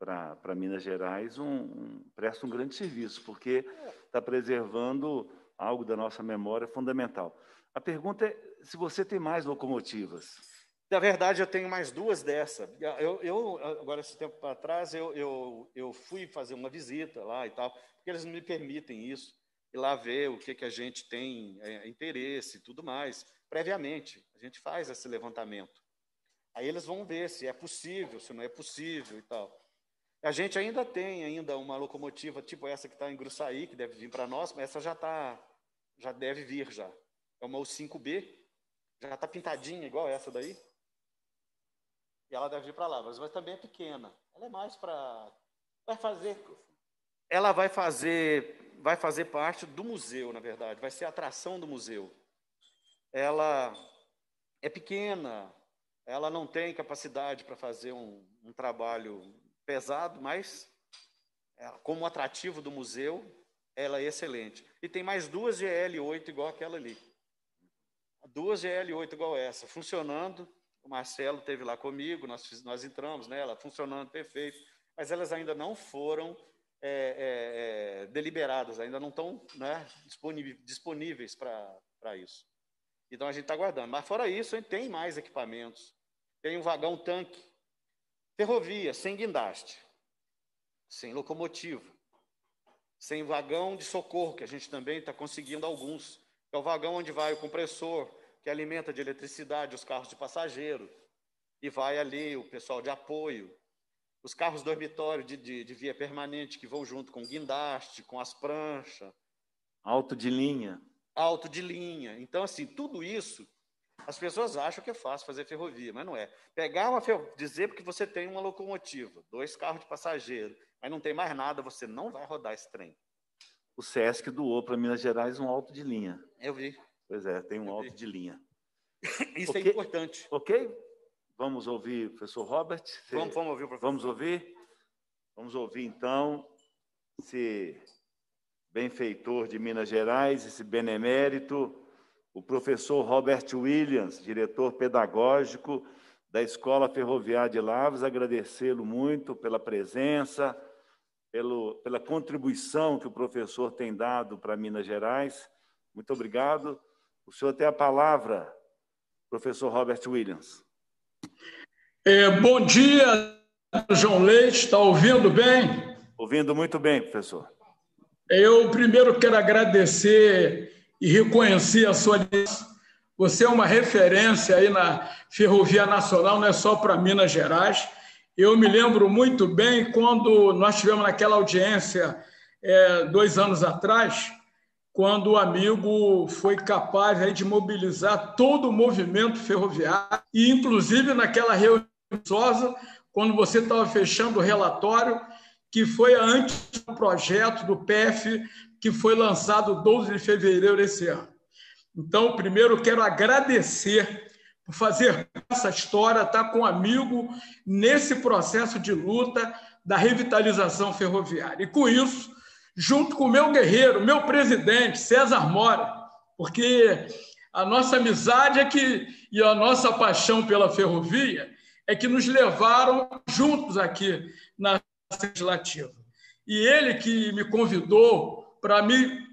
Speaker 1: para Minas Gerais um, um, presta um grande serviço, porque está preservando algo da nossa memória fundamental. A pergunta é se você tem mais locomotivas.
Speaker 4: Na verdade, eu tenho mais duas dessa. Eu, eu agora, esse tempo para trás, eu, eu, eu fui fazer uma visita lá e tal, porque eles me permitem isso, e lá ver o que, que a gente tem é, interesse e tudo mais, previamente. A gente faz esse levantamento. Aí eles vão ver se é possível, se não é possível e tal. A gente ainda tem ainda uma locomotiva tipo essa que está em Gruçaí, que deve vir para nós, mas essa já tá, já deve vir já. É uma U5B, já está pintadinha igual essa daí. E ela deve vir para lá, mas, mas também é pequena. Ela é mais para vai fazer ela vai fazer vai fazer parte do museu, na verdade, vai ser atração do museu. Ela é pequena, ela não tem capacidade para fazer um, um, trabalho pesado, mas ela, como atrativo do museu, ela é excelente. E tem mais duas GL8 igual aquela ali. Duas GL8 igual essa, funcionando. O Marcelo teve lá comigo, nós, nós entramos nela, funcionando perfeito, mas elas ainda não foram é, é, é, deliberadas, ainda não estão né, disponíveis para isso. Então a gente está aguardando. Mas fora isso, a gente tem mais equipamentos. Tem um vagão tanque, ferrovia, sem guindaste, sem locomotiva, sem vagão de socorro, que a gente também está conseguindo alguns. É o vagão onde vai o compressor, que alimenta de eletricidade os carros de passageiro, e vai ali o pessoal de apoio, os carros dormitório de, de, de via permanente que vão junto com guindaste, com as pranchas.
Speaker 1: Alto de linha.
Speaker 4: Alto de linha. Então, assim, tudo isso, as pessoas acham que é fácil fazer ferrovia, mas não é. Pegar uma ferrovia, dizer que você tem uma locomotiva, dois carros de passageiro, mas não tem mais nada, você não vai rodar esse trem.
Speaker 1: O SESC doou para Minas Gerais um alto de linha.
Speaker 4: Eu vi.
Speaker 1: Pois é, tem um Eu alto vi. de linha.
Speaker 4: Isso é okay. é importante.
Speaker 1: Ok? Vamos ouvir o professor Robert?
Speaker 4: Vamos, vamos ouvir professor.
Speaker 1: Vamos ouvir? Vamos ouvir, então, esse benfeitor de Minas Gerais, esse benemérito, o professor Robert Williams, diretor pedagógico da Escola Ferroviária de Lavras, agradecê-lo muito pela presença, pelo, pela contribuição que o professor tem dado para Minas Gerais. Muito obrigado. O senhor tem a palavra, professor Robert Williams.
Speaker 6: É, bom dia, João Leite. Está ouvindo bem?
Speaker 1: Ouvindo muito bem, professor.
Speaker 6: Eu primeiro quero agradecer e reconhecer a sua Você é uma referência aí na Ferrovia Nacional, não é só para Minas Gerais. Eu me lembro muito bem quando nós tivemos naquela audiência é, dois anos atrás, quando o amigo foi capaz aí, de mobilizar todo o movimento ferroviário, e inclusive naquela reunião quando você estava fechando o relatório, que foi antes do projeto do PF, que foi lançado 12 de fevereiro desse ano. Então, primeiro, quero agradecer por fazer essa história, estar tá com um amigo nesse processo de luta da revitalização ferroviária. E com isso, junto com o meu guerreiro, meu presidente, César Mora, porque a nossa amizade é que, e a nossa paixão pela ferrovia é que nos levaram juntos aqui na legislativa. E ele que me convidou para me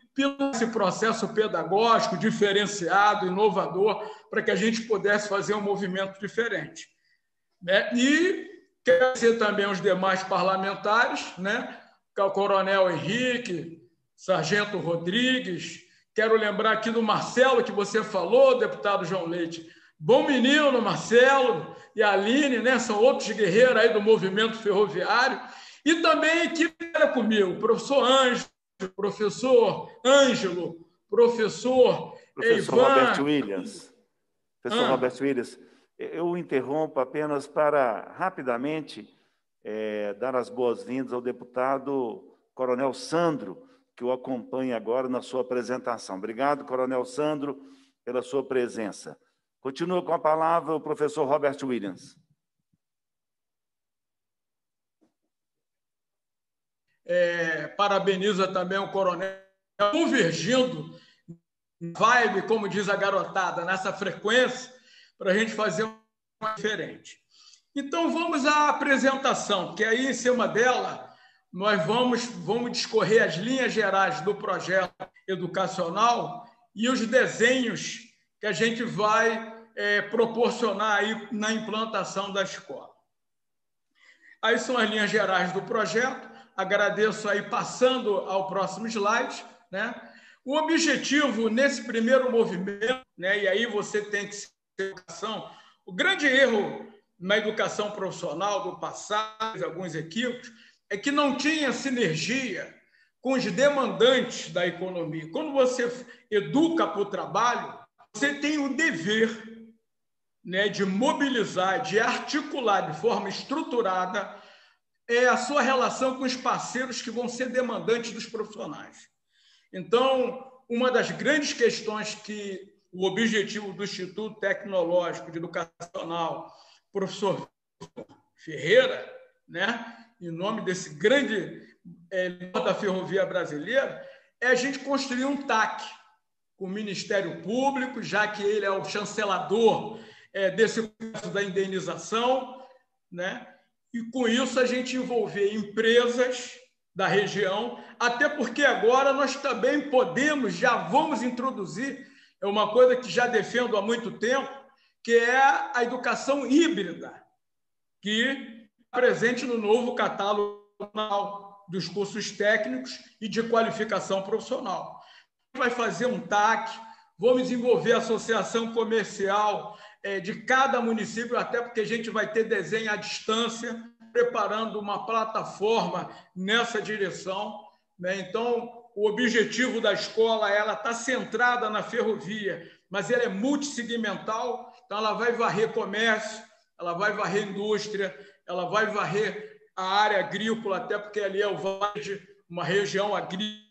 Speaker 6: esse processo pedagógico diferenciado, inovador, para que a gente pudesse fazer um movimento diferente. Né? E quero agradecer também os demais parlamentares, né? É o Coronel Henrique, Sargento Rodrigues, Quero lembrar aqui do Marcelo, que você falou, deputado João Leite. Bom menino, Marcelo e Aline, né? São outros guerreiros aí do movimento ferroviário. E também a equipe era comigo, professor Ângelo, professor Ângelo, professor,
Speaker 1: professor Ivan... Roberto Williams. Professor ah. Roberto Williams, eu interrompo apenas para rapidamente é, dar as boas-vindas ao deputado Coronel Sandro, que o acompanha agora na sua apresentação. Obrigado, Coronel Sandro, pela sua presença. Continua com a palavra o professor Robert Williams.
Speaker 6: É, parabeniza também o coronel, convergindo vibe, como diz a garotada, nessa frequência, para a gente fazer uma diferente. Então, vamos à apresentação, que aí, em cima dela, nós vamos, vamos discorrer as linhas gerais do projeto educacional e os desenhos que a gente vai é, proporcionar aí na implantação da escola. Aí são as linhas gerais do projeto. Agradeço aí, passando ao próximo slide, né? O objetivo nesse primeiro movimento, né, e aí você tem que ser educação, o grande erro na educação profissional do passado, alguns equívocos, é que não tinha sinergia com os demandantes da economia. Quando você educa para o trabalho, você tem o dever né, de mobilizar, de articular de forma estruturada é a sua relação com os parceiros que vão ser demandantes dos profissionais. Então, uma das grandes questões que o objetivo do Instituto Tecnológico de Educacional, professor Ferreira, né, em nome desse grande é, da ferrovia brasileira, é a gente construir um TAC com o Ministério Público, já que ele é o chancelador é, desse processo da indenização, né? E com isso a gente envolver empresas da região, até porque agora nós também podemos, já vamos introduzir, é uma coisa que já defendo há muito tempo, que é a educação híbrida, que é presente no novo catálogo dos cursos técnicos e de qualificação profissional. Vai fazer um TAC, vamos desenvolver a associação comercial de cada município, até porque a gente vai ter desenho à distância, preparando uma plataforma nessa direção. Né? Então, o objetivo da escola ela está centrada na ferrovia, mas ela é multissegmental, então ela vai varrer comércio, ela vai varrer indústria, ela vai varrer a área agrícola, até porque ali é o Vale, uma região agrícola,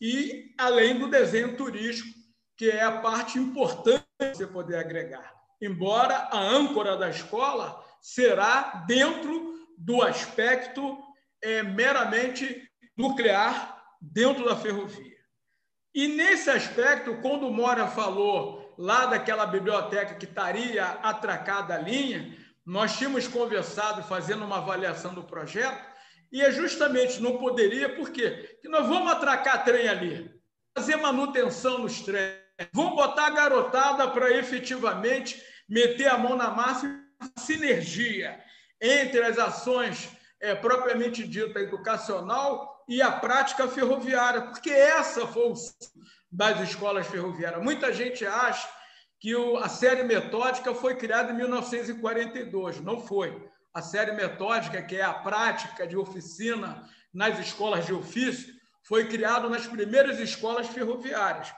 Speaker 6: e além do desenho turístico, que é a parte importante de você poder agregar embora a âncora da escola será dentro do aspecto é, meramente nuclear dentro da ferrovia. E nesse aspecto, quando o Mora falou lá daquela biblioteca que estaria atracada a linha, nós tínhamos conversado fazendo uma avaliação do projeto, e é justamente não poderia, por quê? Porque nós vamos atracar trem ali, fazer manutenção nos trens, vamos botar a garotada para efetivamente meter a mão na massa e sinergia entre as ações é, propriamente dita educacional e a prática ferroviária, porque essa foi o das escolas ferroviárias. Muita gente acha que o, a série metódica foi criada em 1942. Não foi. A série metódica, que é a prática de oficina nas escolas de ofício, foi criada nas primeiras escolas ferroviárias.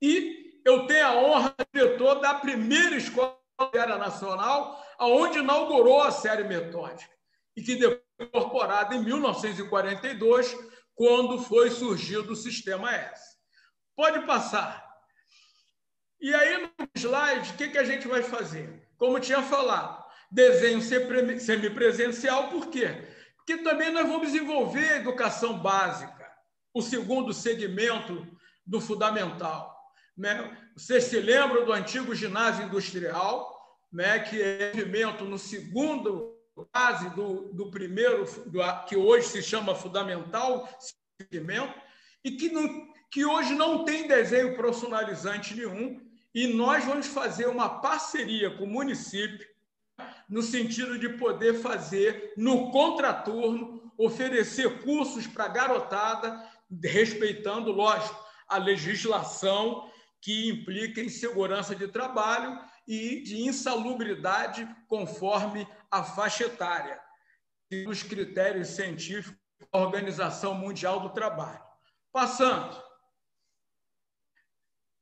Speaker 6: E eu tenho a honra de diretor da primeira escola Ferroviária Nacional, aonde inaugurou a série metódica e que foi incorporada em 1942, quando foi surgido o Sistema S. Pode passar. E aí, no slide, o que a gente vai fazer? Como tinha falado, desenho semipresencial, por quê? Porque também nós vamos desenvolver a educação básica, o segundo segmento do fundamental. Né? Vocês se lembram do antigo ginásio industrial, né, que é movimento no segundo fase do, do primeiro, do, que hoje se chama fundamental, segmento, e que, não, que hoje não tem desenho profissionalizante nenhum, e nós vamos fazer uma parceria com o município, no sentido de poder fazer, no contraturno, oferecer cursos para garotada, respeitando, lógico, a legislação que implica em segurança de trabalho e de insalubridade conforme a faixa etária, os critérios científicos da Organização Mundial do Trabalho. Passando.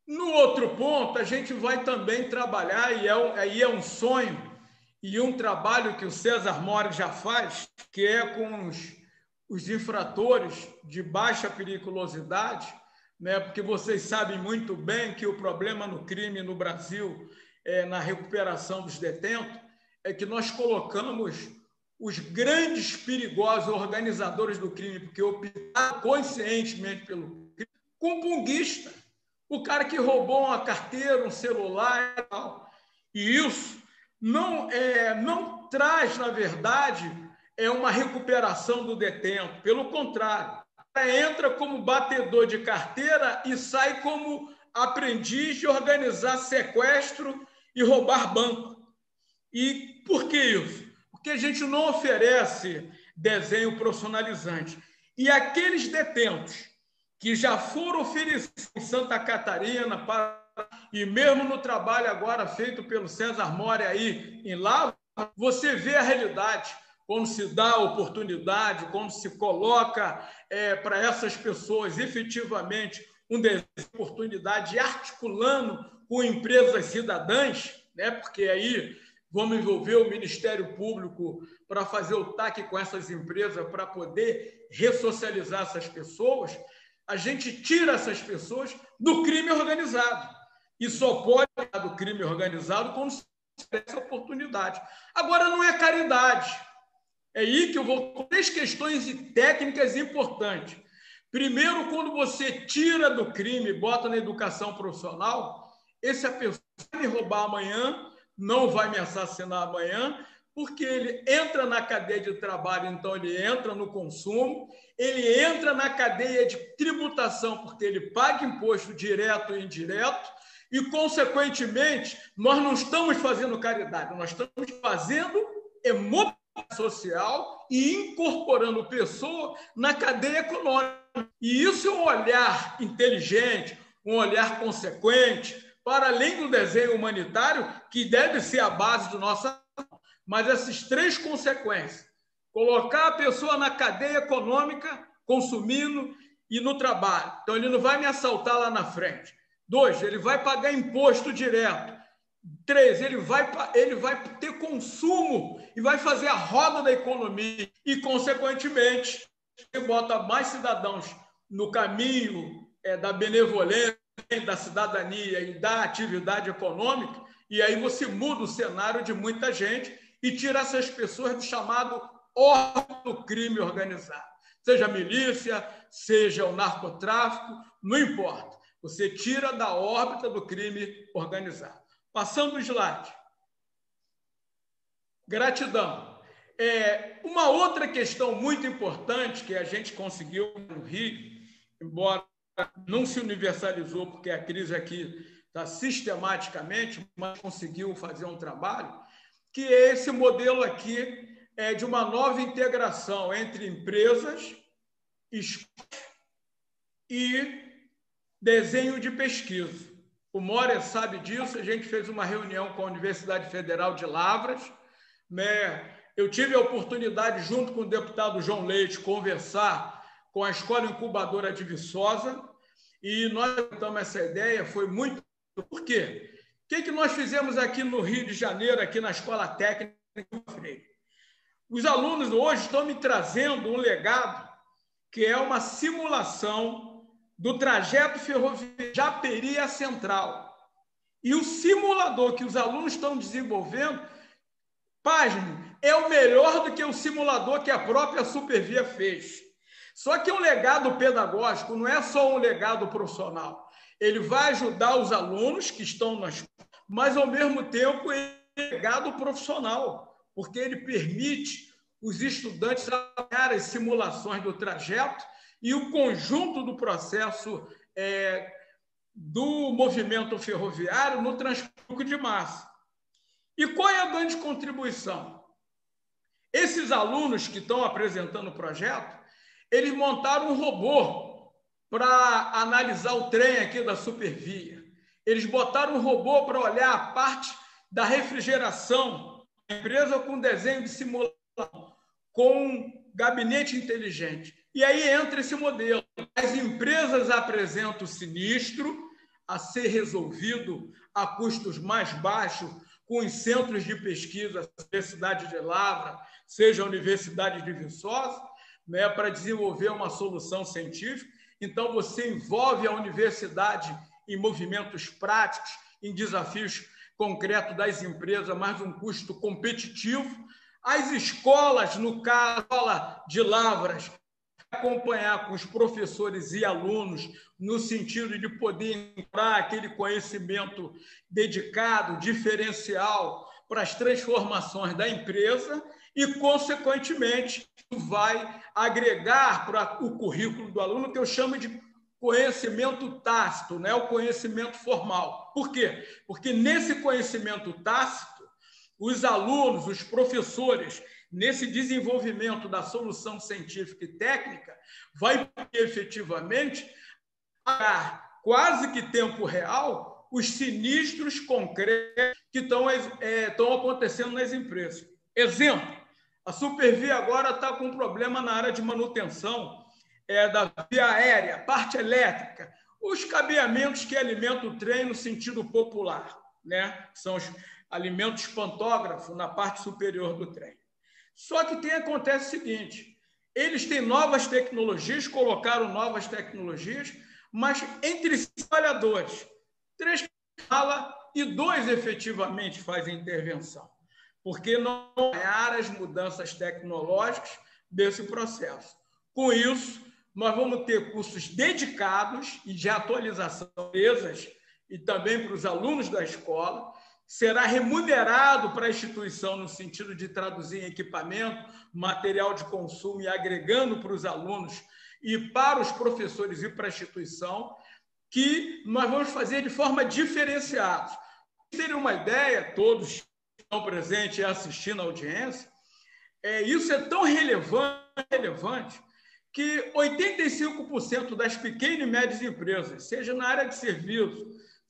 Speaker 6: No outro ponto, a gente vai também trabalhar, e é, aí é um sonho e um trabalho que o César Mori já faz, que é com os, os infratores de baixa periculosidade, né? porque vocês sabem muito bem que o problema no crime no Brasil, é, na recuperação dos detentos, é que nós colocamos os grandes perigosos organizadores do crime, porque optaram conscientemente pelo crime, com punguista, o cara que roubou uma carteira, um celular e tal. E isso não, é, não traz, na verdade, é uma recuperação do detento. Pelo contrário, entra como batedor de carteira e sai como aprendiz de organizar sequestro e roubar banco. E por que isso? Porque a gente não oferece desenho profissionalizante. E aqueles detentos que já foram oferecidos em Santa Catarina e mesmo no trabalho agora feito pelo César More aí em Lavra, você vê a realidade quando se dá oportunidade, quando se coloca é, para essas pessoas efetivamente um desejo de oportunidade, articulando com empresas cidadãs, né? porque aí vamos envolver o Ministério Público para fazer o TAC com essas empresas para poder ressocializar essas pessoas, a gente tira essas pessoas do crime organizado. E só pode do crime organizado quando se essa oportunidade. Agora, não é caridade. É aí que eu vou três questões técnicas importantes. Primeiro, quando você tira do crime e bota na educação profissional, essa pessoa vai me roubar amanhã, não vai me assassinar amanhã, porque ele entra na cadeia de trabalho, então ele entra no consumo, ele entra na cadeia de tributação, porque ele paga imposto direto e indireto, e, consequentemente, nós não estamos fazendo caridade, nós estamos fazendo emoção social e incorporando pessoa na cadeia econômica. E isso é um olhar inteligente, um olhar consequente, para além do desenho humanitário, que deve ser a base do nosso. Mas essas três consequências: colocar a pessoa na cadeia econômica, consumindo e no trabalho. Então, ele não vai me assaltar lá na frente. Dois, ele vai pagar imposto direto. Três, ele vai, ele vai ter consumo e vai fazer a roda da economia. E, consequentemente, você bota mais cidadãos no caminho é, da benevolência, da cidadania e da atividade econômica, e aí você muda o cenário de muita gente e tira essas pessoas do chamado ordem do crime organizado. Seja milícia, seja o narcotráfico, não importa. Você tira da órbita do crime organizado. Passando o slide. Gratidão. É, uma outra questão muito importante que a gente conseguiu no Rio, embora não se universalizou, porque a crise aqui está sistematicamente, mas conseguiu fazer um trabalho, que é esse modelo aqui é de uma nova integração entre empresas e desenho de pesquisa. O Moria sabe disso, a gente fez uma reunião com a Universidade Federal de Lavras. Né? Eu tive a oportunidade, junto com o deputado João Leite, conversar com a Escola Incubadora de Viçosa, e nós tentamos essa ideia, foi muito. Por quê? O que, que nós fizemos aqui no Rio de Janeiro, aqui na Escola Técnica Freire? Os alunos hoje estão me trazendo um legado que é uma simulação do trajeto ferroviário Japeri a Central. E o simulador que os alunos estão desenvolvendo, pasme, é o melhor do que o simulador que a própria Supervia fez. Só que um legado pedagógico não é só um legado profissional. Ele vai ajudar os alunos que estão nas mas ao mesmo tempo é um legado profissional, porque ele permite os estudantes trabalhar as simulações do trajeto e o conjunto do processo é, do movimento ferroviário no transporte de massa. E qual é a grande contribuição? Esses alunos que estão apresentando o projeto, eles montaram um robô para analisar o trem aqui da Supervia. Eles botaram um robô para olhar a parte da refrigeração, empresa com desenho de simulação, com gabinete inteligente. E aí entra esse modelo. As empresas apresentam o sinistro a ser resolvido a custos mais baixos com os centros de pesquisa, Universidade de Lavra, seja a Universidade de Viçosa, né, para desenvolver uma solução científica. Então, você envolve a universidade em movimentos práticos, em desafios concretos das empresas, mais um custo competitivo. As escolas, no caso de Lavras, acompanhar com os professores e alunos no sentido de poder entrar aquele conhecimento dedicado, diferencial para as transformações da empresa e, consequentemente, vai agregar para o currículo do aluno que eu chamo de conhecimento tácito, né? o conhecimento formal. Por quê? Porque nesse conhecimento tácito, os alunos, os professores, nesse desenvolvimento da solução científica e técnica, vai efetivamente a quase que tempo real os sinistros concretos que estão, é, estão acontecendo nas empresas. Exemplo, a Supervia agora está com um problema na área de manutenção é, da via aérea, parte elétrica, os cabeamentos que alimentam o trem no sentido popular, né? são os alimentos pantógrafos na parte superior do trem. Só que tem, acontece o seguinte: eles têm novas tecnologias, colocaram novas tecnologias, mas entre trabalhadores, três fala e dois efetivamente fazem intervenção, porque não há as mudanças tecnológicas desse processo. Com isso, nós vamos ter cursos dedicados e de atualização empresas e também para os alunos da escola, será remunerado para a instituição no sentido de traduzir em equipamento, material de consumo e agregando para os alunos e para os professores e para a instituição, que nós vamos fazer de forma diferenciada. Terem uma ideia, todos que estão presentes e assistindo a audiência, é, isso é tão relevante, relevante que 85% das pequenas e médias empresas, seja na área de serviço,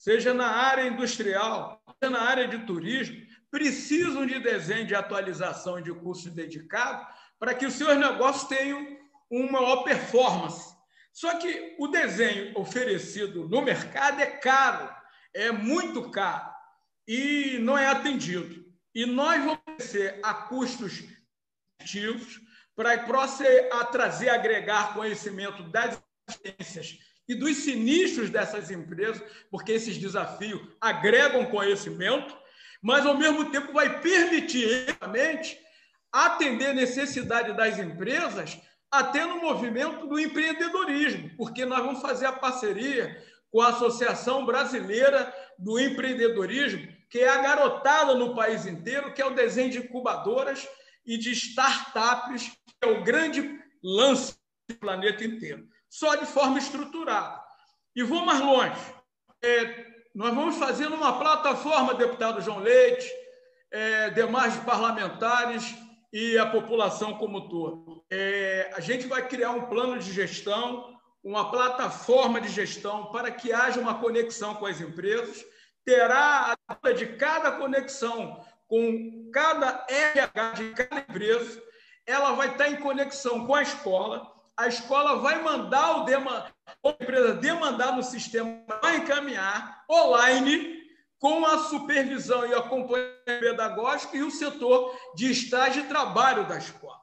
Speaker 6: seja na área industrial, seja na área de turismo, precisam de desenho de atualização de cursos dedicados para que os seus negócios tenham uma maior performance. Só que o desenho oferecido no mercado é caro, é muito caro e não é atendido. E nós vamos oferecer a custos ativos para trazer, agregar conhecimento das experiências e dos sinistros dessas empresas, porque esses desafios agregam conhecimento, mas ao mesmo tempo vai permitir realmente atender a necessidade das empresas até no movimento do empreendedorismo, porque nós vamos fazer a parceria com a Associação Brasileira do Empreendedorismo, que é a garotada no país inteiro, que é o desenho de incubadoras e de startups, que é o grande lance do planeta inteiro, só de forma estruturada. E vou mais longe. É, nós vamos fazer uma plataforma, deputado João Leite, é, demais parlamentares, e a população como todo. É, a gente vai criar um plano de gestão, uma plataforma de gestão para que haja uma conexão com as empresas, terá a data de cada conexão com cada RH de cada empresa, ela vai estar em conexão com a escola, a escola vai mandar o dema, a empresa demandar no sistema, vai encaminhar online com a supervisão e acompanhamento pedagógico e o setor de estágio e trabalho da escola.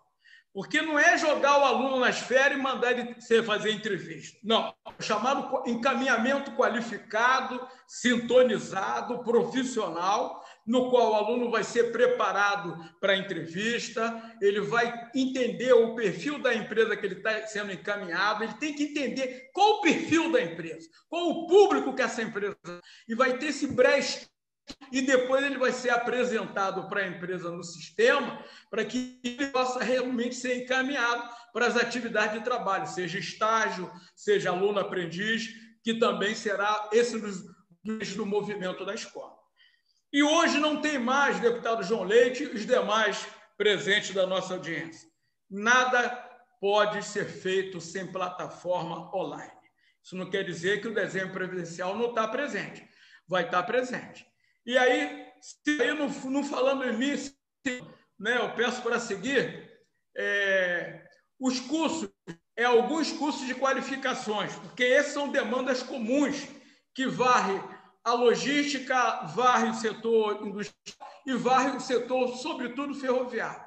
Speaker 6: Porque não é jogar o aluno nas férias e mandar ele fazer entrevista. Não. É chamado encaminhamento qualificado, sintonizado, profissional, no qual o aluno vai ser preparado para a entrevista, ele vai entender o perfil da empresa que ele está sendo encaminhado, ele tem que entender qual o perfil da empresa, qual o público que essa empresa e vai ter esse breche e depois ele vai ser apresentado para a empresa no sistema para que ele possa realmente ser encaminhado para as atividades de trabalho, seja estágio, seja aluno aprendiz, que também será esse dos, do movimento da escola. E hoje não tem mais, deputado João Leite e os demais presentes da nossa audiência. Nada pode ser feito sem plataforma online. Isso não quer dizer que o desenho previdencial não está presente. Vai estar presente. E aí, se não, não falando em mim, né, eu peço para seguir, é, os cursos, é alguns cursos de qualificações, porque esses são demandas comuns que varre a logística, varre o setor industrial e varre o setor, sobretudo, ferroviário.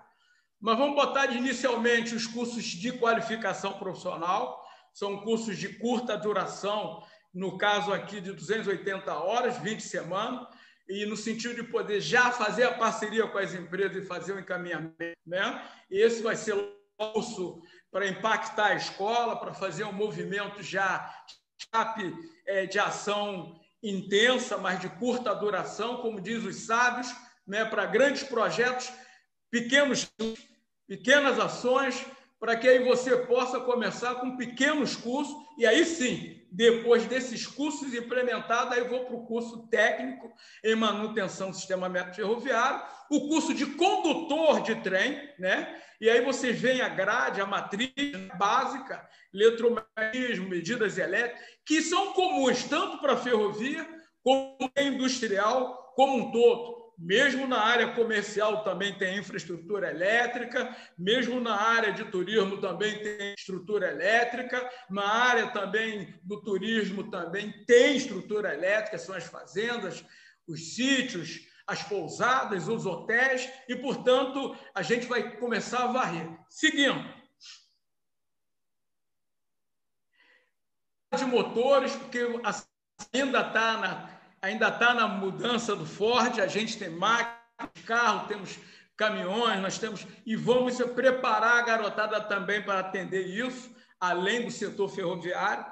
Speaker 6: Mas vamos botar inicialmente os cursos de qualificação profissional, são cursos de curta duração, no caso aqui de 280 horas, 20 semanas, e no sentido de poder já fazer a parceria com as empresas e fazer o encaminhamento. Né? Esse vai ser o curso para impactar a escola, para fazer um movimento já é, de ação intensa, mas de curta duração, como diz os sábios, né, para grandes projetos, pequenos, pequenas ações, para que aí você possa começar com pequenos cursos, e aí sim, depois desses cursos implementados, aí vou para o curso técnico em manutenção do sistema ferroviário, o curso de condutor de trem, né? E aí vocês veem a grade, a matriz básica, eletromagnetismo, medidas elétricas, que são comuns tanto para a ferrovia como para a industrial como um todo. Mesmo na área comercial também tem infraestrutura elétrica, mesmo na área de turismo também tem estrutura elétrica, na área também do turismo também tem estrutura elétrica, são as fazendas, os sítios, as pousadas, os hotéis, e, portanto, a gente vai começar a varrer. Seguindo. De motores, porque ainda está na ainda está na mudança do Ford, a gente tem máquina, carro, temos caminhões, nós temos e vamos preparar a garotada também para atender isso, além do setor ferroviário.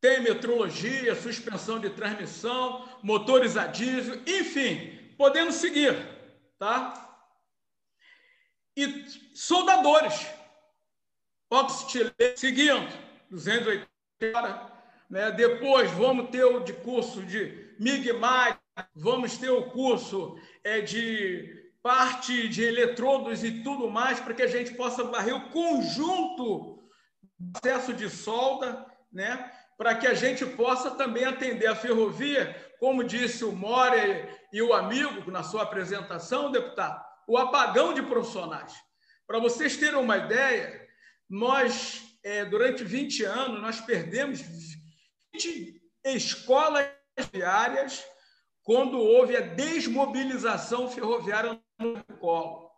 Speaker 6: Tem metrologia, suspensão de transmissão, motores a diesel, enfim, podemos seguir, tá? E soldadores oxilete, seguindo, 280 horas. Né? Depois vamos ter o de curso de MIG-MAG, vamos ter o curso é, de parte de eletrodos e tudo mais, para que a gente possa varrer o conjunto do processo de solda, né? para que a gente possa também atender a ferrovia, como disse o More e o amigo na sua apresentação, deputado, o apagão de profissionais. Para vocês terem uma ideia, nós, é, durante 20 anos, nós perdemos 20 escolas ferroviárias quando houve a desmobilização ferroviária no colo.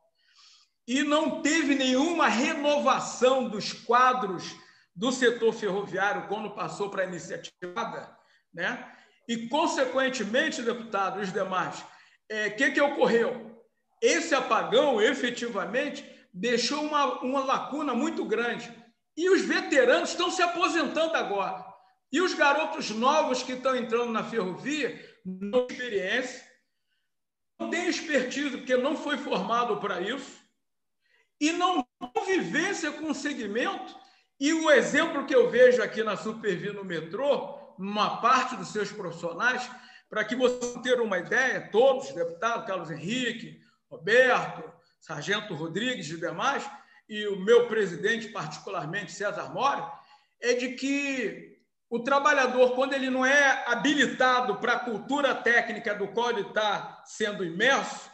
Speaker 6: E não teve nenhuma renovação dos quadros do setor ferroviário quando passou para a iniciativa, né? E, consequentemente, deputado, os demais, o é, que, que ocorreu? Esse apagão, efetivamente, deixou uma, uma lacuna muito grande. E os veteranos estão se aposentando agora. E os garotos novos que estão entrando na ferrovia, não têm experiência, não têm expertise, porque não foi formado para isso, e não vivência com o segmento. E o exemplo que eu vejo aqui na Supervi no metrô, uma parte dos seus profissionais, para que você tenha uma ideia, todos, deputado Carlos Henrique, Roberto, Sargento Rodrigues e demais, e o meu presidente, particularmente César Mora, é de que o trabalhador, quando ele não é habilitado para a cultura técnica do qual ele está sendo imerso,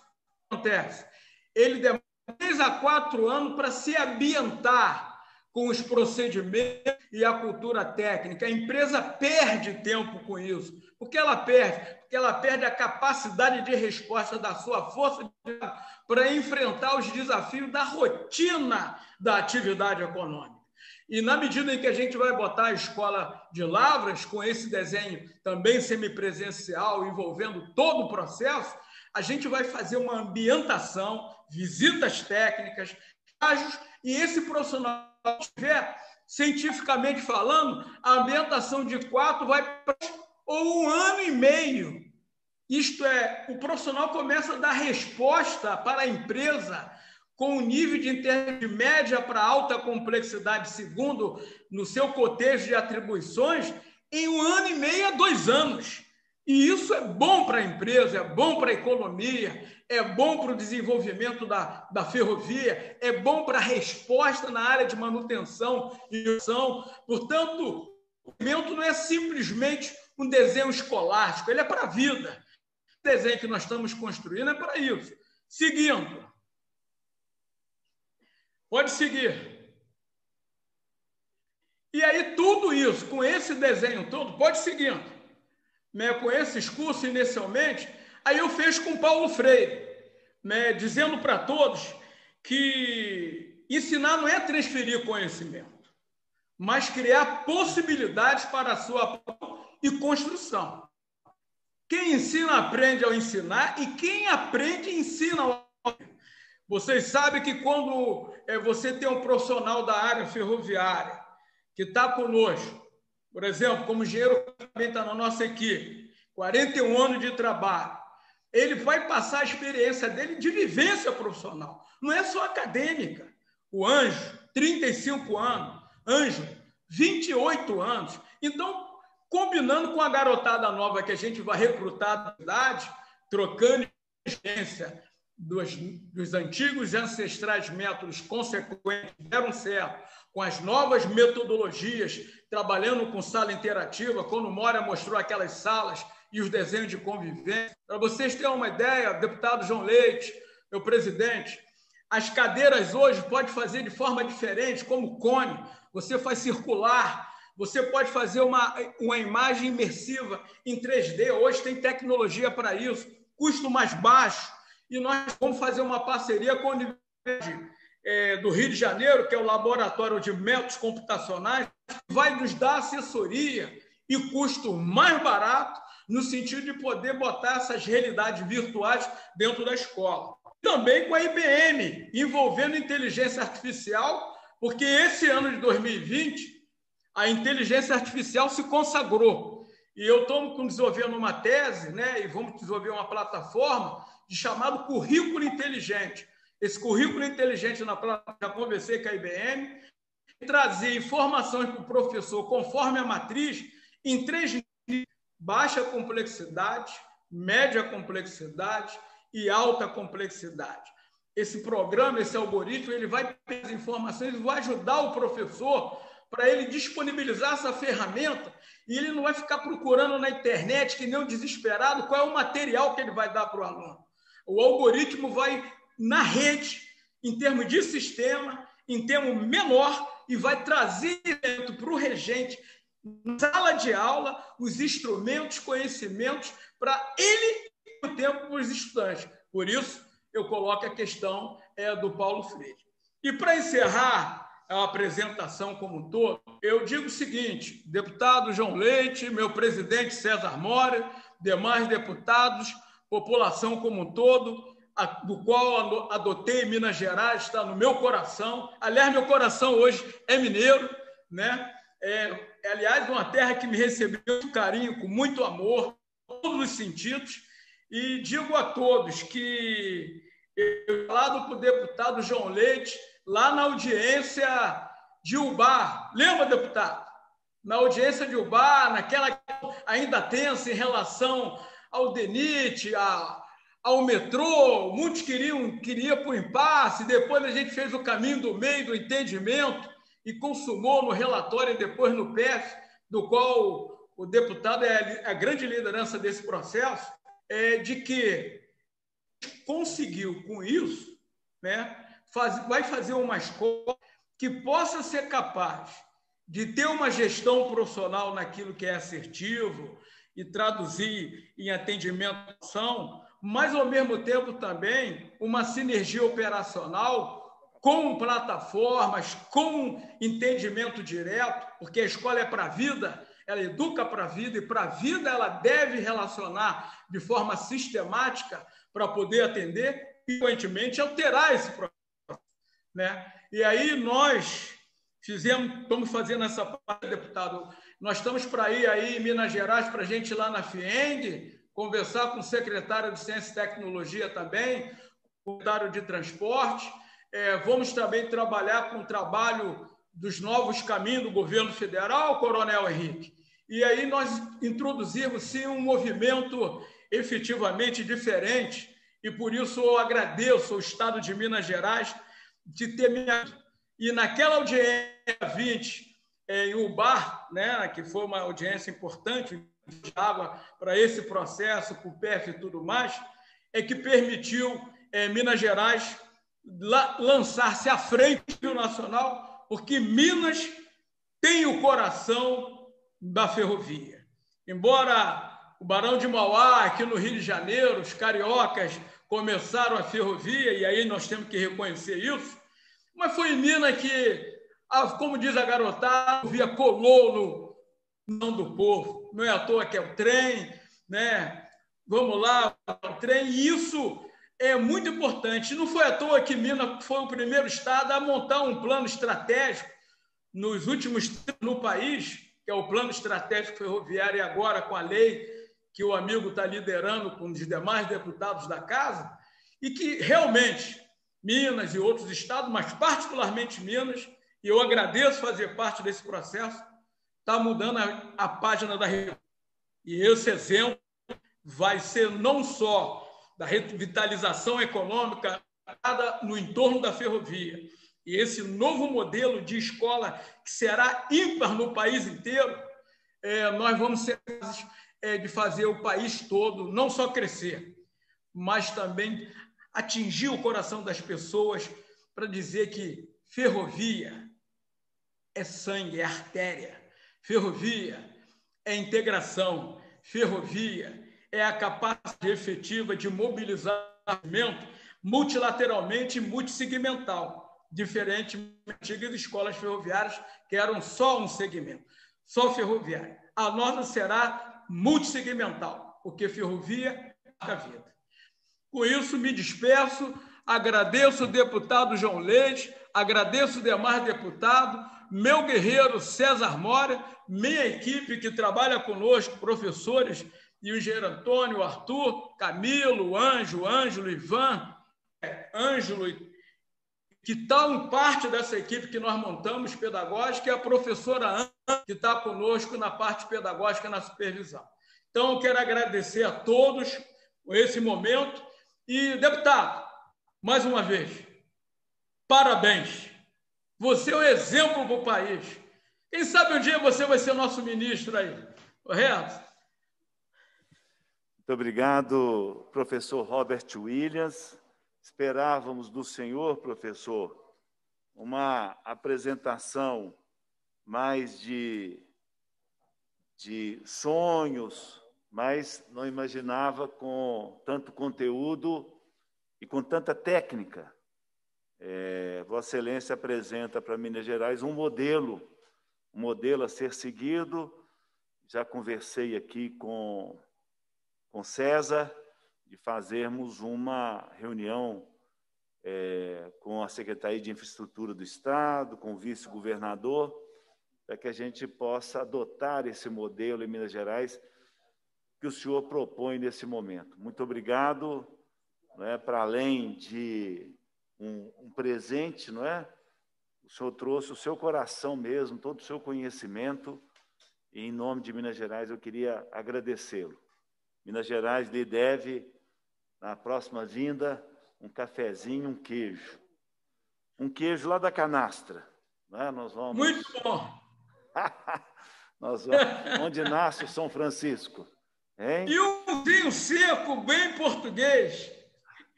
Speaker 6: acontece? Ele demora três a quatro anos para se ambientar com os procedimentos e a cultura técnica. A empresa perde tempo com isso. Por que ela perde? Porque ela perde a capacidade de resposta da sua força para enfrentar os desafios da rotina da atividade econômica. E na medida em que a gente vai botar a escola de Lavras, com esse desenho também semipresencial, envolvendo todo o processo, a gente vai fazer uma ambientação, visitas técnicas, e esse profissional tiver, cientificamente falando, a ambientação de quatro vai para ou um ano e meio. Isto é, o profissional começa a dar resposta para a empresa com um nível de de média para alta complexidade, segundo no seu cotejo de atribuições, em um ano e meio a dois anos. E isso é bom para a empresa, é bom para a economia, é bom para o desenvolvimento da, da ferrovia, é bom para a resposta na área de manutenção e ação. Portanto, o movimento não é simplesmente um desenho escolástico, ele é para a vida. O desenho que nós estamos construindo é para isso. Seguindo. Pode seguir. E aí, tudo isso, com esse desenho todo, pode seguir. Né, com esses cursos inicialmente, aí eu fiz com Paulo Freire, né, dizendo para todos que ensinar não é transferir conhecimento, mas criar possibilidades para a sua e construção. Quem ensina aprende ao ensinar e quem aprende ensina ao Vocês sabem que quando é, você tem um profissional da área ferroviária que está conosco, por exemplo, como engenheiro também está na nossa equipe, 41 anos de trabalho, ele vai passar a experiência dele de vivência profissional, não é só acadêmica. O anjo, 35 anos, anjo, 28 anos. Então, combinando com a garotada nova que a gente vai recrutar da cidade, trocando experiência dos, dos antigos e ancestrais métodos consequentes deram certo, com as novas metodologias, trabalhando com sala interativa, quando Mora mostrou aquelas salas e os desenhos de convivência. Para vocês terem uma ideia, deputado João Leite, meu presidente, as cadeiras hoje pode fazer de forma diferente, como cone, você faz circular, você pode fazer uma, uma imagem imersiva em 3D, hoje tem tecnologia para isso, custo mais baixo, e nós vamos fazer uma parceria com a Universidade é, do Rio de Janeiro, que é o Laboratório de Métodos Computacionais, vai nos dar assessoria e custo mais barato, no sentido de poder botar essas realidades virtuais dentro da escola. Também com a IBM, envolvendo inteligência artificial, porque esse ano de 2020, a inteligência artificial se consagrou. E eu estou desenvolvendo uma tese, né, e vamos desenvolver uma plataforma de chamado currículo inteligente. Esse currículo inteligente na plataforma, já conversei com a IBM, trazer informações para o professor conforme a matriz em três níveis, baixa complexidade, média complexidade e alta complexidade. Esse programa, esse algoritmo, ele vai pegar as informações vai ajudar o professor para ele disponibilizar essa ferramenta e ele não vai ficar procurando na internet, que nem um desesperado, qual é o material que ele vai dar para o aluno. O algoritmo vai na rede, em termos de sistema, em termo menor, e vai trazer para o regente, na sala de aula, os instrumentos, conhecimentos, para ele o tempo para os estudantes. Por isso, eu coloco a questão é, do Paulo Freire. E para encerrar a apresentação como um todo, eu digo o seguinte: deputado João Leite, meu presidente César Mora, demais deputados, população como um todo, do qual adotei Minas Gerais, está no meu coração. Aliás, meu coração hoje é mineiro, né? É, é, aliás, uma terra que me recebeu com carinho, com muito amor, todos os sentidos. E digo a todos que eu falado para o deputado João Leite, lá na audiência de Ubá. Lembra, deputado? Na audiência de Ubá, naquela ainda tensa em relação ao DENIT, a, ao metrô, muitos queriam queria para o impasse, depois a gente fez o caminho do meio do entendimento e consumou no relatório e depois no PF, do qual o deputado é a grande liderança desse processo, é de que conseguiu com isso, né, faz, vai fazer uma escola que possa ser capaz de ter uma gestão profissional naquilo que é assertivo, e traduzir em atendimento ação, mas ao mesmo tempo também uma sinergia operacional com plataformas, com entendimento direto, porque a escola é para a vida, ela educa para a vida e para a vida ela deve relacionar de forma sistemática para poder atender e, consequentemente, alterar esse processo. Né? E aí nós fizemos, estamos fazendo essa parte, deputado, nós estamos para ir aí em Minas Gerais para a gente ir lá na FIENG, conversar com o secretário de Ciência e Tecnologia também, o secretário de Transporte. É, vamos também trabalhar com o trabalho dos novos caminhos do governo federal, Coronel Henrique. e aí nós introduzimos sim um movimento efetivamente diferente, e por isso eu agradeço ao Estado de Minas Gerais de ter me. E naquela audiência 20, em Ubar, né, que foi uma audiência importante, água para esse processo, com o PF e tudo mais, é que permitiu é, Minas Gerais lançar-se à frente do nacional, porque Minas tem o coração da ferrovia. Embora o Barão de Mauá, aqui no Rio de Janeiro, os cariocas começaram a ferrovia, e aí nós temos que reconhecer isso, mas foi em Minas que, como diz a garotada, via colou no não do povo. Não é à toa que é o trem, né? Vamos lá, o trem, e isso é muito importante. Não foi à toa que Minas foi o primeiro estado a montar um plano estratégico nos últimos no país, que é o plano estratégico ferroviário, e agora com a lei que o amigo está liderando com os demais deputados da casa, e que realmente Minas e outros estados, mas particularmente Minas, e eu agradeço fazer parte desse processo, está mudando a, a página da E esse exemplo vai ser não só da revitalização econômica no entorno da ferrovia. E esse novo modelo de escola, que será ímpar no país inteiro, é, nós vamos ser é, de fazer o país todo não só crescer, mas também atingir o coração das pessoas para dizer que ferrovia é sangue, é artéria, ferrovia é integração, ferrovia é a capacidade efetiva de mobilizar multilateralmente e multissegmental, diferente das antigas escolas ferroviárias, que eram só um segmento, só ferroviária. A nossa será multissegmental, porque ferrovia é a vida. Com isso, me despeço, agradeço o deputado João Leite, agradeço o demais deputado, meu guerreiro César Mora, minha equipe que trabalha conosco, professores e o engenheiro Antônio, Arthur, Camilo, Anjo, Ângelo, Ivan, é, Ângelo, que estão parte dessa equipe que nós montamos pedagógica, e a professora Ana, que está conosco na parte pedagógica, na supervisão. Então, eu quero agradecer a todos esse momento. E, deputado, mais uma vez, parabéns. Você é um exemplo para o país. Quem sabe um dia você vai ser nosso ministro aí, correto?
Speaker 1: Muito obrigado, professor Robert Williams. Esperávamos do senhor, professor, uma apresentação mais de, de sonhos, mas não imaginava com tanto conteúdo e com tanta técnica. É, Vossa Excelência apresenta para Minas Gerais um modelo, um modelo a ser seguido. Já conversei aqui com com César de fazermos uma reunião é, com a Secretaria de Infraestrutura do Estado, com o vice-governador, para que a gente possa adotar esse modelo em Minas Gerais que o senhor propõe nesse momento. Muito obrigado, não é, para além de um, um presente, não é? O senhor trouxe o seu coração mesmo, todo o seu conhecimento, e em nome de Minas Gerais eu queria agradecê-lo. Minas Gerais lhe deve, na próxima vinda, um cafezinho, um queijo. Um queijo lá da canastra. Né? Nós vamos...
Speaker 6: Muito bom!
Speaker 1: Nós vamos... Onde nasce o São Francisco. Hein?
Speaker 6: E um vinho seco, bem português.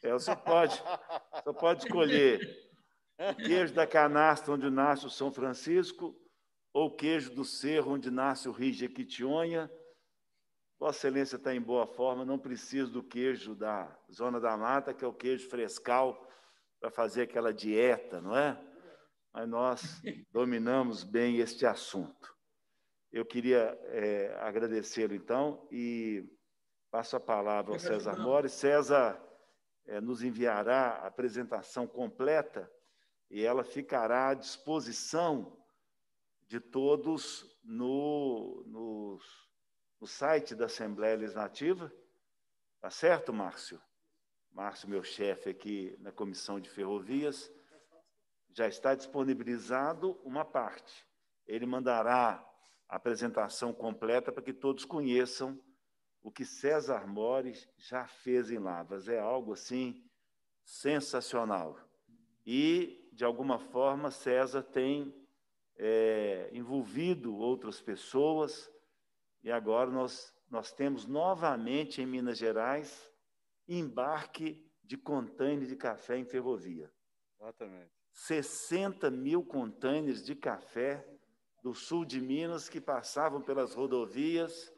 Speaker 1: É, você pode, você pode escolher queijo da canastra, onde nasce o São Francisco, ou queijo do cerro, onde nasce o Rio Jequitinhonha, Vossa Excelência está em boa forma, não precisa do queijo da Zona da Mata, que é o queijo frescal, para fazer aquela dieta, não é? Mas nós dominamos bem este assunto. Eu queria é, agradecê-lo, então, e passo a palavra ao César Mores. César é, nos enviará a apresentação completa e ela ficará à disposição de todos no, nos no site da Assembleia Legislativa. Tá certo, Márcio? Márcio, meu chefe aqui na Comissão de Ferrovias, já está disponibilizado uma parte. Ele mandará a apresentação completa para que todos conheçam o que César Mores já fez em Lavras. É algo assim sensacional. E, de alguma forma, César tem é, envolvido outras pessoas, e agora nós, nós temos novamente em Minas Gerais embarque de container de café em ferrovia.
Speaker 4: Exatamente.
Speaker 1: 60 mil containers de café do sul de Minas que passavam pelas rodovias,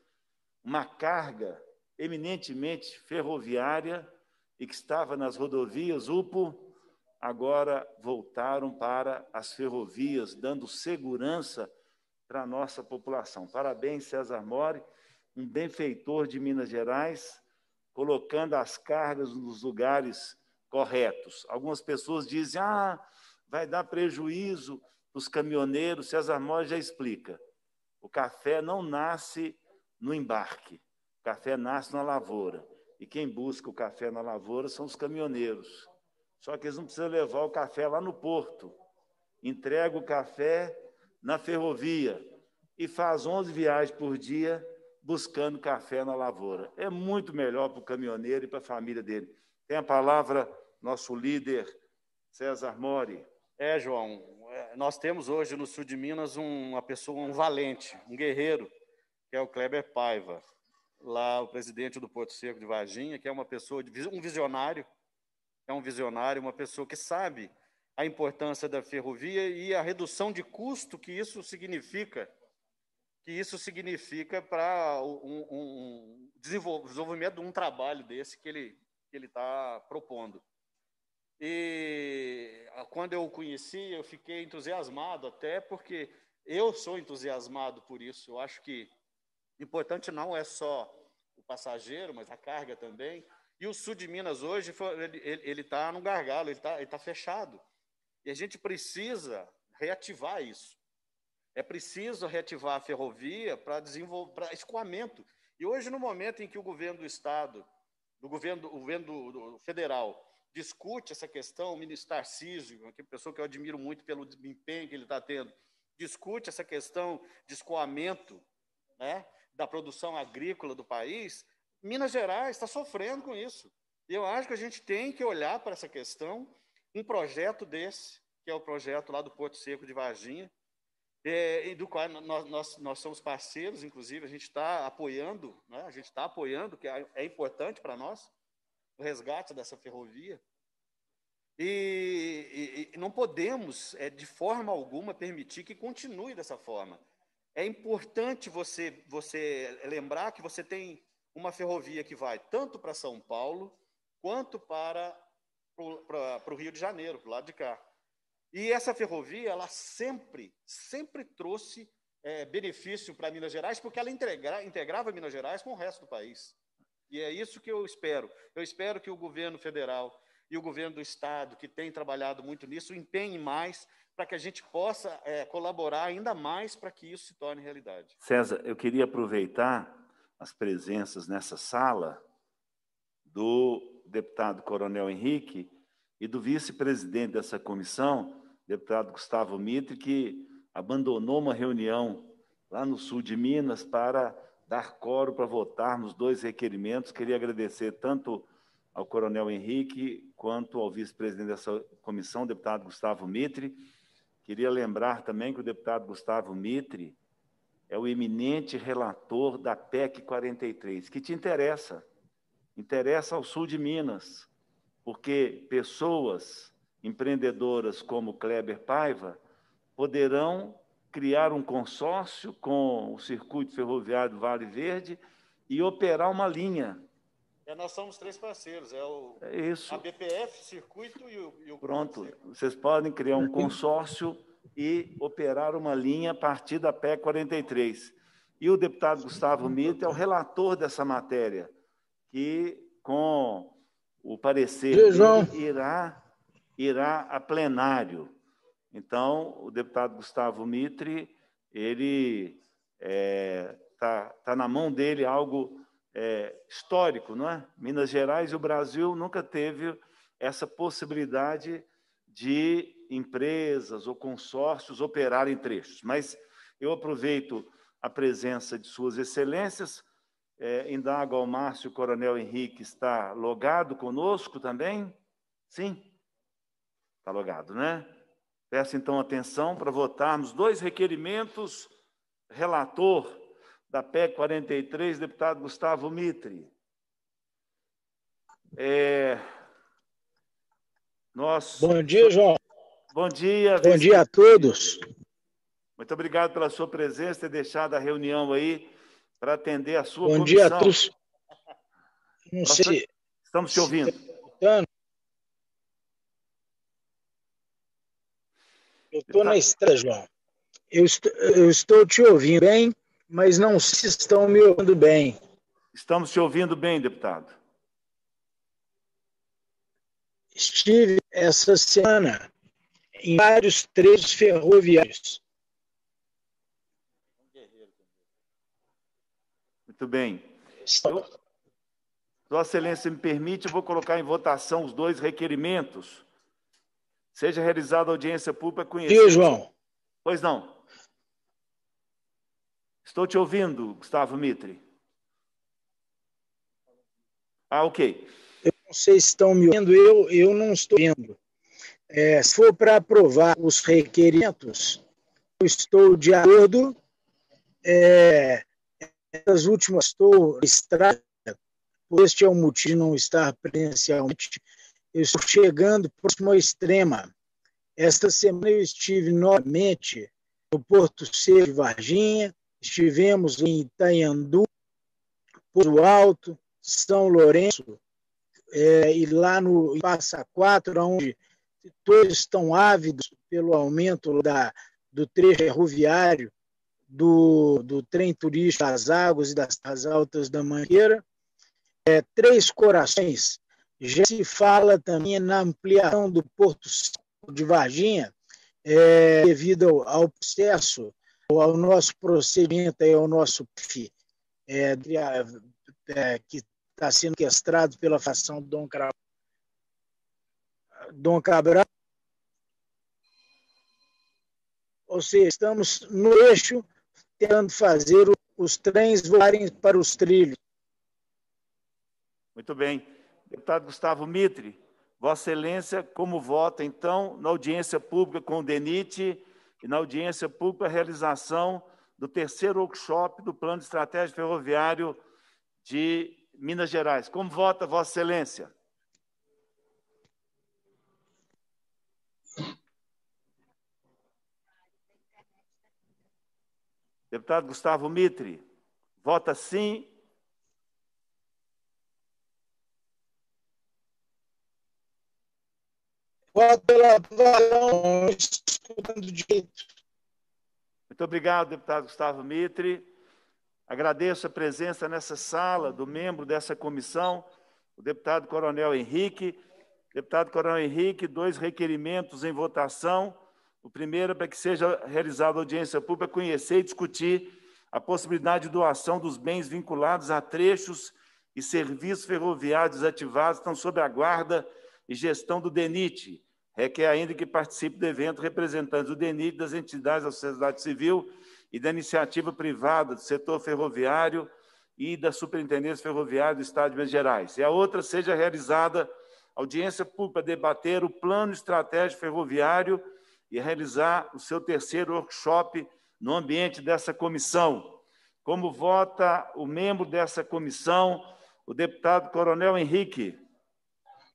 Speaker 1: uma carga eminentemente ferroviária e que estava nas rodovias UPO, agora voltaram para as ferrovias, dando segurança para a nossa população. Parabéns, César Mori, um benfeitor de Minas Gerais, colocando as cargas nos lugares corretos. Algumas pessoas dizem, ah, vai dar prejuízo para os caminhoneiros. César Mori já explica. O café não nasce no embarque, o café nasce na lavoura. E quem busca o café na lavoura são os caminhoneiros. Só que eles não precisam levar o café lá no porto. Entrega o café na ferrovia e faz 11 viagens por dia buscando café na lavoura. É muito melhor para o caminhoneiro e para a família dele. Tem a palavra nosso líder, César Mori.
Speaker 4: É, João, é, nós temos hoje no sul de Minas uma pessoa, um valente, um guerreiro, que é o Kleber Paiva, lá o presidente do Porto Seco de Varginha, que é uma pessoa, um visionário, é um visionário, uma pessoa que sabe a importância da ferrovia e a redução de custo que isso significa, que isso significa para um, um desenvolvimento de um trabalho desse que ele que ele está propondo. E quando eu o conheci, eu fiquei entusiasmado até porque eu sou entusiasmado por isso. Eu acho que importante não é só o passageiro, mas a carga também. E o sul de Minas hoje, ele está no gargalo, ele está tá fechado. E a gente precisa reativar isso. É preciso reativar a ferrovia para desenvolver para escoamento. E hoje, no momento em que o governo do Estado, do governo, o governo do, federal, discute essa questão, o ministro Tarcísio, uma pessoa que eu admiro muito pelo empenho que ele está tendo, discute essa questão de escoamento né, da produção agrícola do país, Minas Gerais está sofrendo com isso. E eu acho que a gente tem que olhar para essa questão, um projeto desse, que é o projeto lá do Porto Seco de Varginha, é, do qual nós, nós, nós somos parceiros, inclusive, a gente está apoiando, né? a gente está apoiando, que é, é importante para nós, o resgate dessa ferrovia. E, e, e não podemos, é, de forma alguma, permitir que continue dessa forma. É importante você, você lembrar que você tem uma ferrovia que vai tanto para São Paulo quanto para, o Rio de Janeiro, para o lado de cá. E essa ferrovia, ela sempre, sempre trouxe é, benefício para Minas Gerais, porque ela integra, integrava Minas Gerais com o resto do país. E é isso que eu espero. Eu espero que o governo federal e o governo do estado, que tem trabalhado muito nisso, empenhem mais para que a gente possa é, colaborar ainda mais para que isso se torne realidade.
Speaker 1: César, eu queria aproveitar as presenças nessa sala do deputado Coronel Henrique e do vice-presidente dessa comissão, deputado Gustavo Mitre, que abandonou uma reunião lá no sul de Minas para dar coro para votarmos dois requerimentos. Queria agradecer tanto ao Coronel Henrique quanto ao vice-presidente dessa comissão, deputado Gustavo Mitre. Queria lembrar também que o deputado Gustavo Mitre é o eminente relator da PEC 43, que te interessa, interessa ao sul de Minas, porque pessoas empreendedoras como Kleber Paiva poderão criar um consórcio com o Circuito Ferroviário do Vale Verde e operar uma linha.
Speaker 4: É, nós somos três parceiros, é o
Speaker 1: é isso.
Speaker 4: a BPF, Circuito e o, e o
Speaker 1: Pronto, vocês podem criar um consórcio e operar uma linha a partir da PEC 43. E o deputado Gustavo Mito é o relator dessa matéria, que, com o parecer dele, irá, irá a plenário. Então, o deputado Gustavo Mitre, ele está é, tá, tá na mão dele algo é, histórico, não é? Minas Gerais e o Brasil nunca teve essa possibilidade de empresas ou consórcios operarem trechos. Mas eu aproveito a presença de Suas Excelências. É, indago ao Márcio Coronel Henrique, está logado conosco também? Sim? Está logado, né? Peço então atenção para votarmos dois requerimentos. Relator da PEC 43, deputado Gustavo Mitre. É,
Speaker 3: nós... Bom dia, João.
Speaker 1: Bom dia.
Speaker 3: Bom dia a todos.
Speaker 1: Muito obrigado pela sua presença, ter deixado a reunião aí para atender a sua
Speaker 3: Bom
Speaker 1: comissão.
Speaker 3: dia a todos.
Speaker 1: Não Nós sei. Estamos te ouvindo.
Speaker 3: Eu estou na estrada, João. Eu estou, eu estou te ouvindo bem, mas não se estão me ouvindo bem.
Speaker 1: Estamos te ouvindo bem, deputado.
Speaker 3: Estive essa semana em vários trechos ferroviários.
Speaker 1: Muito bem. Eu, Vossa Excelência me permite, eu vou colocar em votação os dois requerimentos. Seja realizada audiência pública conhecida.
Speaker 3: Sim, João.
Speaker 1: Pois não. Estou te ouvindo, Gustavo Mitre. Ah, ok.
Speaker 3: Eu não sei se estão me ouvindo, eu, eu não estou vendo. É, se for para aprovar os requerimentos, eu estou de acordo. É, últimas estou estrada, por este é o motivo de não estar presencialmente. Eu estou chegando próximo à extrema. Esta semana eu estive novamente no Porto Seco de Varginha, estivemos em Itaiandu, Pouso Alto, São Lourenço, é, e lá no Passa Quatro, onde todos estão ávidos pelo aumento da, do trecho ferroviário do, do trem turístico das águas e das, das altas da Mangueira. É, Três Corações, já se fala também na ampliação do Porto de Varginha, é, devido ao, ao processo, ao nosso procedimento, ao nosso PIF, é, é, que está sendo orquestrado pela fação Dom Cabral. Dom Cabral. Ou seja, estamos no eixo tentando fazer os trens voarem para os trilhos.
Speaker 1: Muito bem. Deputado Gustavo Mitre, Vossa Excelência, como vota, então, na audiência pública com o DENIT e na audiência pública a realização do terceiro workshop do Plano de Estratégia Ferroviário de Minas Gerais. Como vota Vossa Excelência? Deputado Gustavo Mitre, vota sim.
Speaker 3: Aprovação, escutando direito.
Speaker 1: Muito obrigado, deputado Gustavo Mitre. Agradeço a presença nessa sala do membro dessa comissão, o deputado Coronel Henrique. Deputado Coronel Henrique, dois requerimentos em votação. O primeiro é para que seja realizada audiência pública, conhecer e discutir a possibilidade de doação dos bens vinculados a trechos e serviços ferroviários ativados estão sob a guarda e gestão do DENIT. Requer ainda que participe do evento representantes do DENIT, das entidades da sociedade civil e da iniciativa privada do setor ferroviário e da Superintendência Ferroviária do Estado de Minas Gerais. E a outra seja realizada audiência pública para debater o plano estratégico ferroviário e realizar o seu terceiro workshop no ambiente dessa comissão. Como vota o membro dessa comissão, o deputado Coronel Henrique?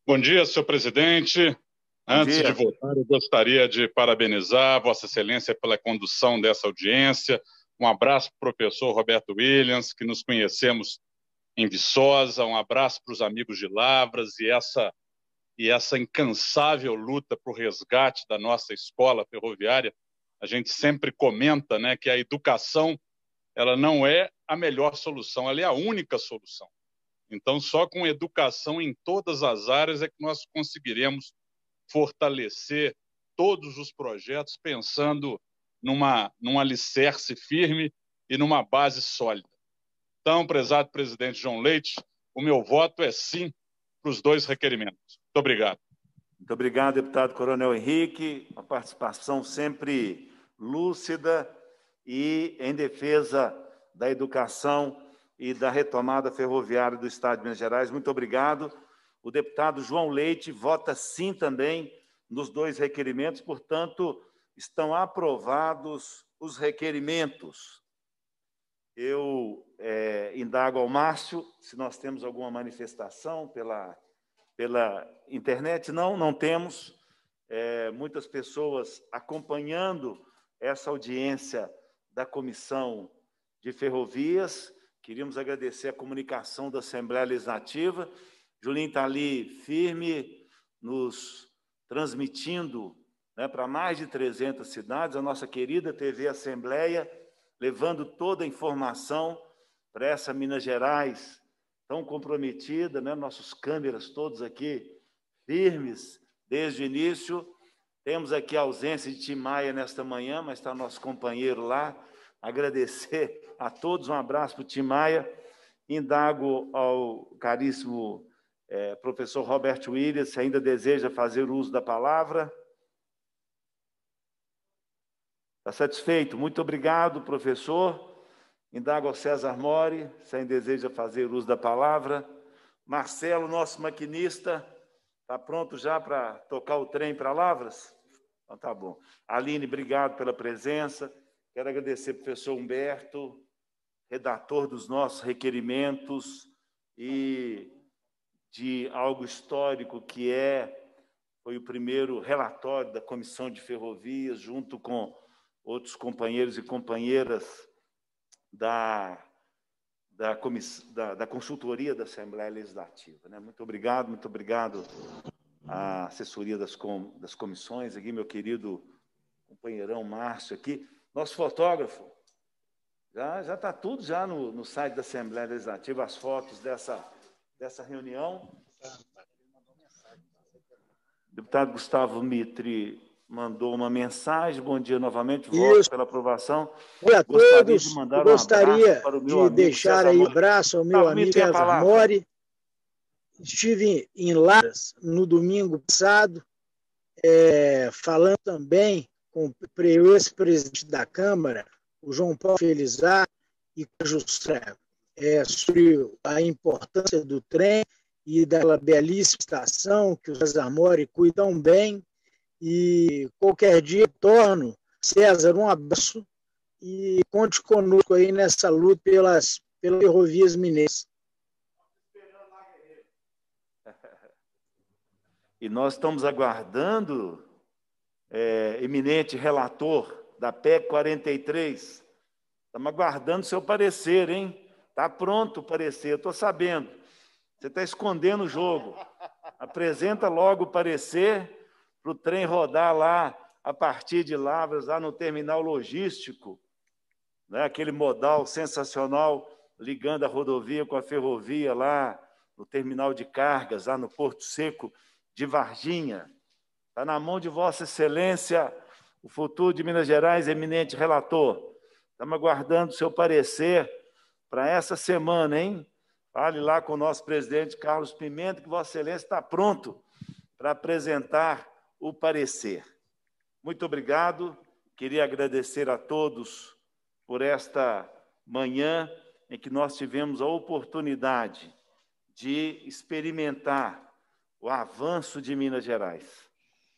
Speaker 2: Bom dia, senhor presidente. Antes de votar, eu gostaria de parabenizar Vossa Excelência pela condução dessa audiência. Um abraço para o professor Roberto Williams, que nos conhecemos em Viçosa. Um abraço para os amigos de Lavras e essa e essa incansável luta para o resgate da nossa escola ferroviária. A gente sempre comenta né, que a educação ela não é a melhor solução, ela é a única solução. Então, só com educação em todas as áreas é que nós conseguiremos fortalecer todos os projetos pensando numa, num alicerce firme e numa base sólida. Então, prezado presidente João Leite, o meu voto é sim para os dois requerimentos. Muito obrigado.
Speaker 1: Muito obrigado, deputado Coronel Henrique. Uma participação sempre lúcida e em defesa da educação e da retomada ferroviária do Estado de Minas Gerais. Muito obrigado. O deputado João Leite vota sim também nos dois requerimentos, portanto, estão aprovados os requerimentos. Eu é, indago ao Márcio se nós temos alguma manifestação pela, pela internet. Não, não temos. É, muitas pessoas acompanhando essa audiência da Comissão de Ferrovias. Queríamos agradecer a comunicação da Assembleia Legislativa. Julinho está ali firme, nos transmitindo né, para mais de 300 cidades, a nossa querida TV Assembleia, levando toda a informação para essa Minas Gerais tão comprometida, né, nossos câmeras todos aqui firmes desde o início. Temos aqui a ausência de Tim Maia nesta manhã, mas está nosso companheiro lá. Agradecer a todos, um abraço para o Tim Maia. Indago ao caríssimo é, professor Robert Williams, ainda deseja fazer uso da palavra. Está satisfeito? Muito obrigado, professor. Indago César Mori, se ainda deseja fazer uso da palavra. Marcelo, nosso maquinista, está pronto já para tocar o trem para Lavras? Então, tá bom. Aline, obrigado pela presença. Quero agradecer ao professor Humberto, redator dos nossos requerimentos e de algo histórico que é foi o primeiro relatório da Comissão de Ferrovias, junto com outros companheiros e companheiras da, da, da, da consultoria da Assembleia Legislativa. Né? Muito obrigado, muito obrigado à assessoria das, com, das comissões, aqui, meu querido companheirão Márcio aqui. Nosso fotógrafo, já está tudo já no, no site da Assembleia Legislativa, as fotos dessa dessa reunião. O deputado Gustavo Mitre mandou uma mensagem. Bom dia novamente, voto pela aprovação.
Speaker 3: A gostaria todos. De mandar gostaria um de deixar aí um abraço ao meu amigo César Mori. Estive em Lavras no domingo passado, é, falando também com o ex-presidente da Câmara, o João Paulo Felizar, e com a Justreva é, sobre a importância do trem e daquela belíssima estação que os Amore cuidam bem. E qualquer dia torno, César, um abraço e conte conosco aí nessa luta pelas, pelas ferrovias mineiras.
Speaker 1: E nós estamos aguardando, é, eminente relator da PEC 43, estamos aguardando seu parecer, hein? Está pronto o parecer, estou sabendo. Você está escondendo o jogo. Apresenta logo o parecer para o trem rodar lá a partir de Lavras, lá no terminal logístico, né? aquele modal sensacional ligando a rodovia com a ferrovia lá no terminal de cargas, lá no Porto Seco de Varginha. Está na mão de Vossa Excelência, o futuro de Minas Gerais, eminente relator. Estamos aguardando o seu parecer para essa semana, hein? Fale lá com o nosso presidente Carlos Pimenta, que Vossa Excelência está pronto para apresentar o parecer. Muito obrigado. Queria agradecer a todos por esta manhã em que nós tivemos a oportunidade de experimentar o avanço de Minas Gerais,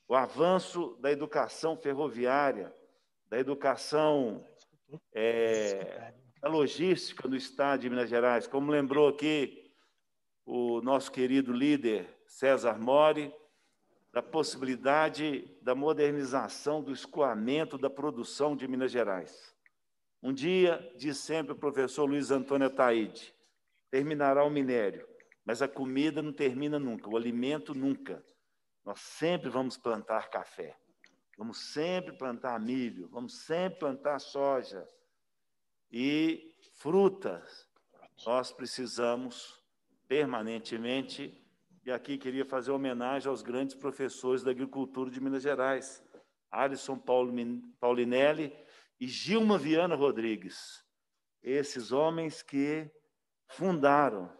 Speaker 1: o avanço da educação ferroviária, da educação é, a logística no Estado de Minas Gerais, como lembrou aqui o nosso querido líder César Mori, da possibilidade da modernização do escoamento da produção de Minas Gerais. Um dia, diz sempre o professor Luiz Antônio Ataíde, terminará o minério, mas a comida não termina nunca, o alimento nunca. Nós sempre vamos plantar café, vamos sempre plantar milho, vamos sempre plantar soja, e frutas. Nós precisamos permanentemente, e aqui queria fazer homenagem aos grandes professores da agricultura de Minas Gerais, Alisson Paulinelli e Gilma Viana Rodrigues. Esses homens que fundaram,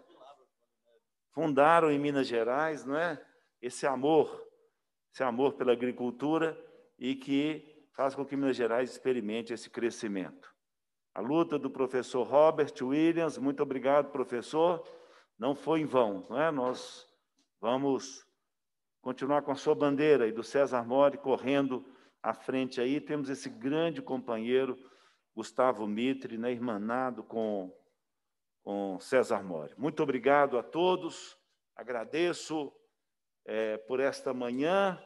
Speaker 1: fundaram em Minas Gerais, não é? Esse amor, esse amor pela agricultura e que faz com que Minas Gerais experimente esse crescimento. A luta do professor Robert Williams, muito obrigado, professor. Não foi em vão, não é? Nós vamos continuar com a sua bandeira e do César Mori correndo à frente aí. Temos esse grande companheiro, Gustavo Mitre, né, irmanado com, com César Mori. Muito obrigado a todos, agradeço é, por esta manhã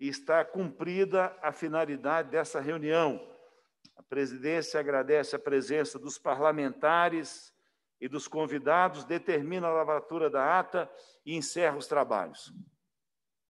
Speaker 1: e está cumprida a finalidade dessa reunião. A presidência agradece a presença dos parlamentares e dos convidados, determina a lavatura da ata e encerra os trabalhos.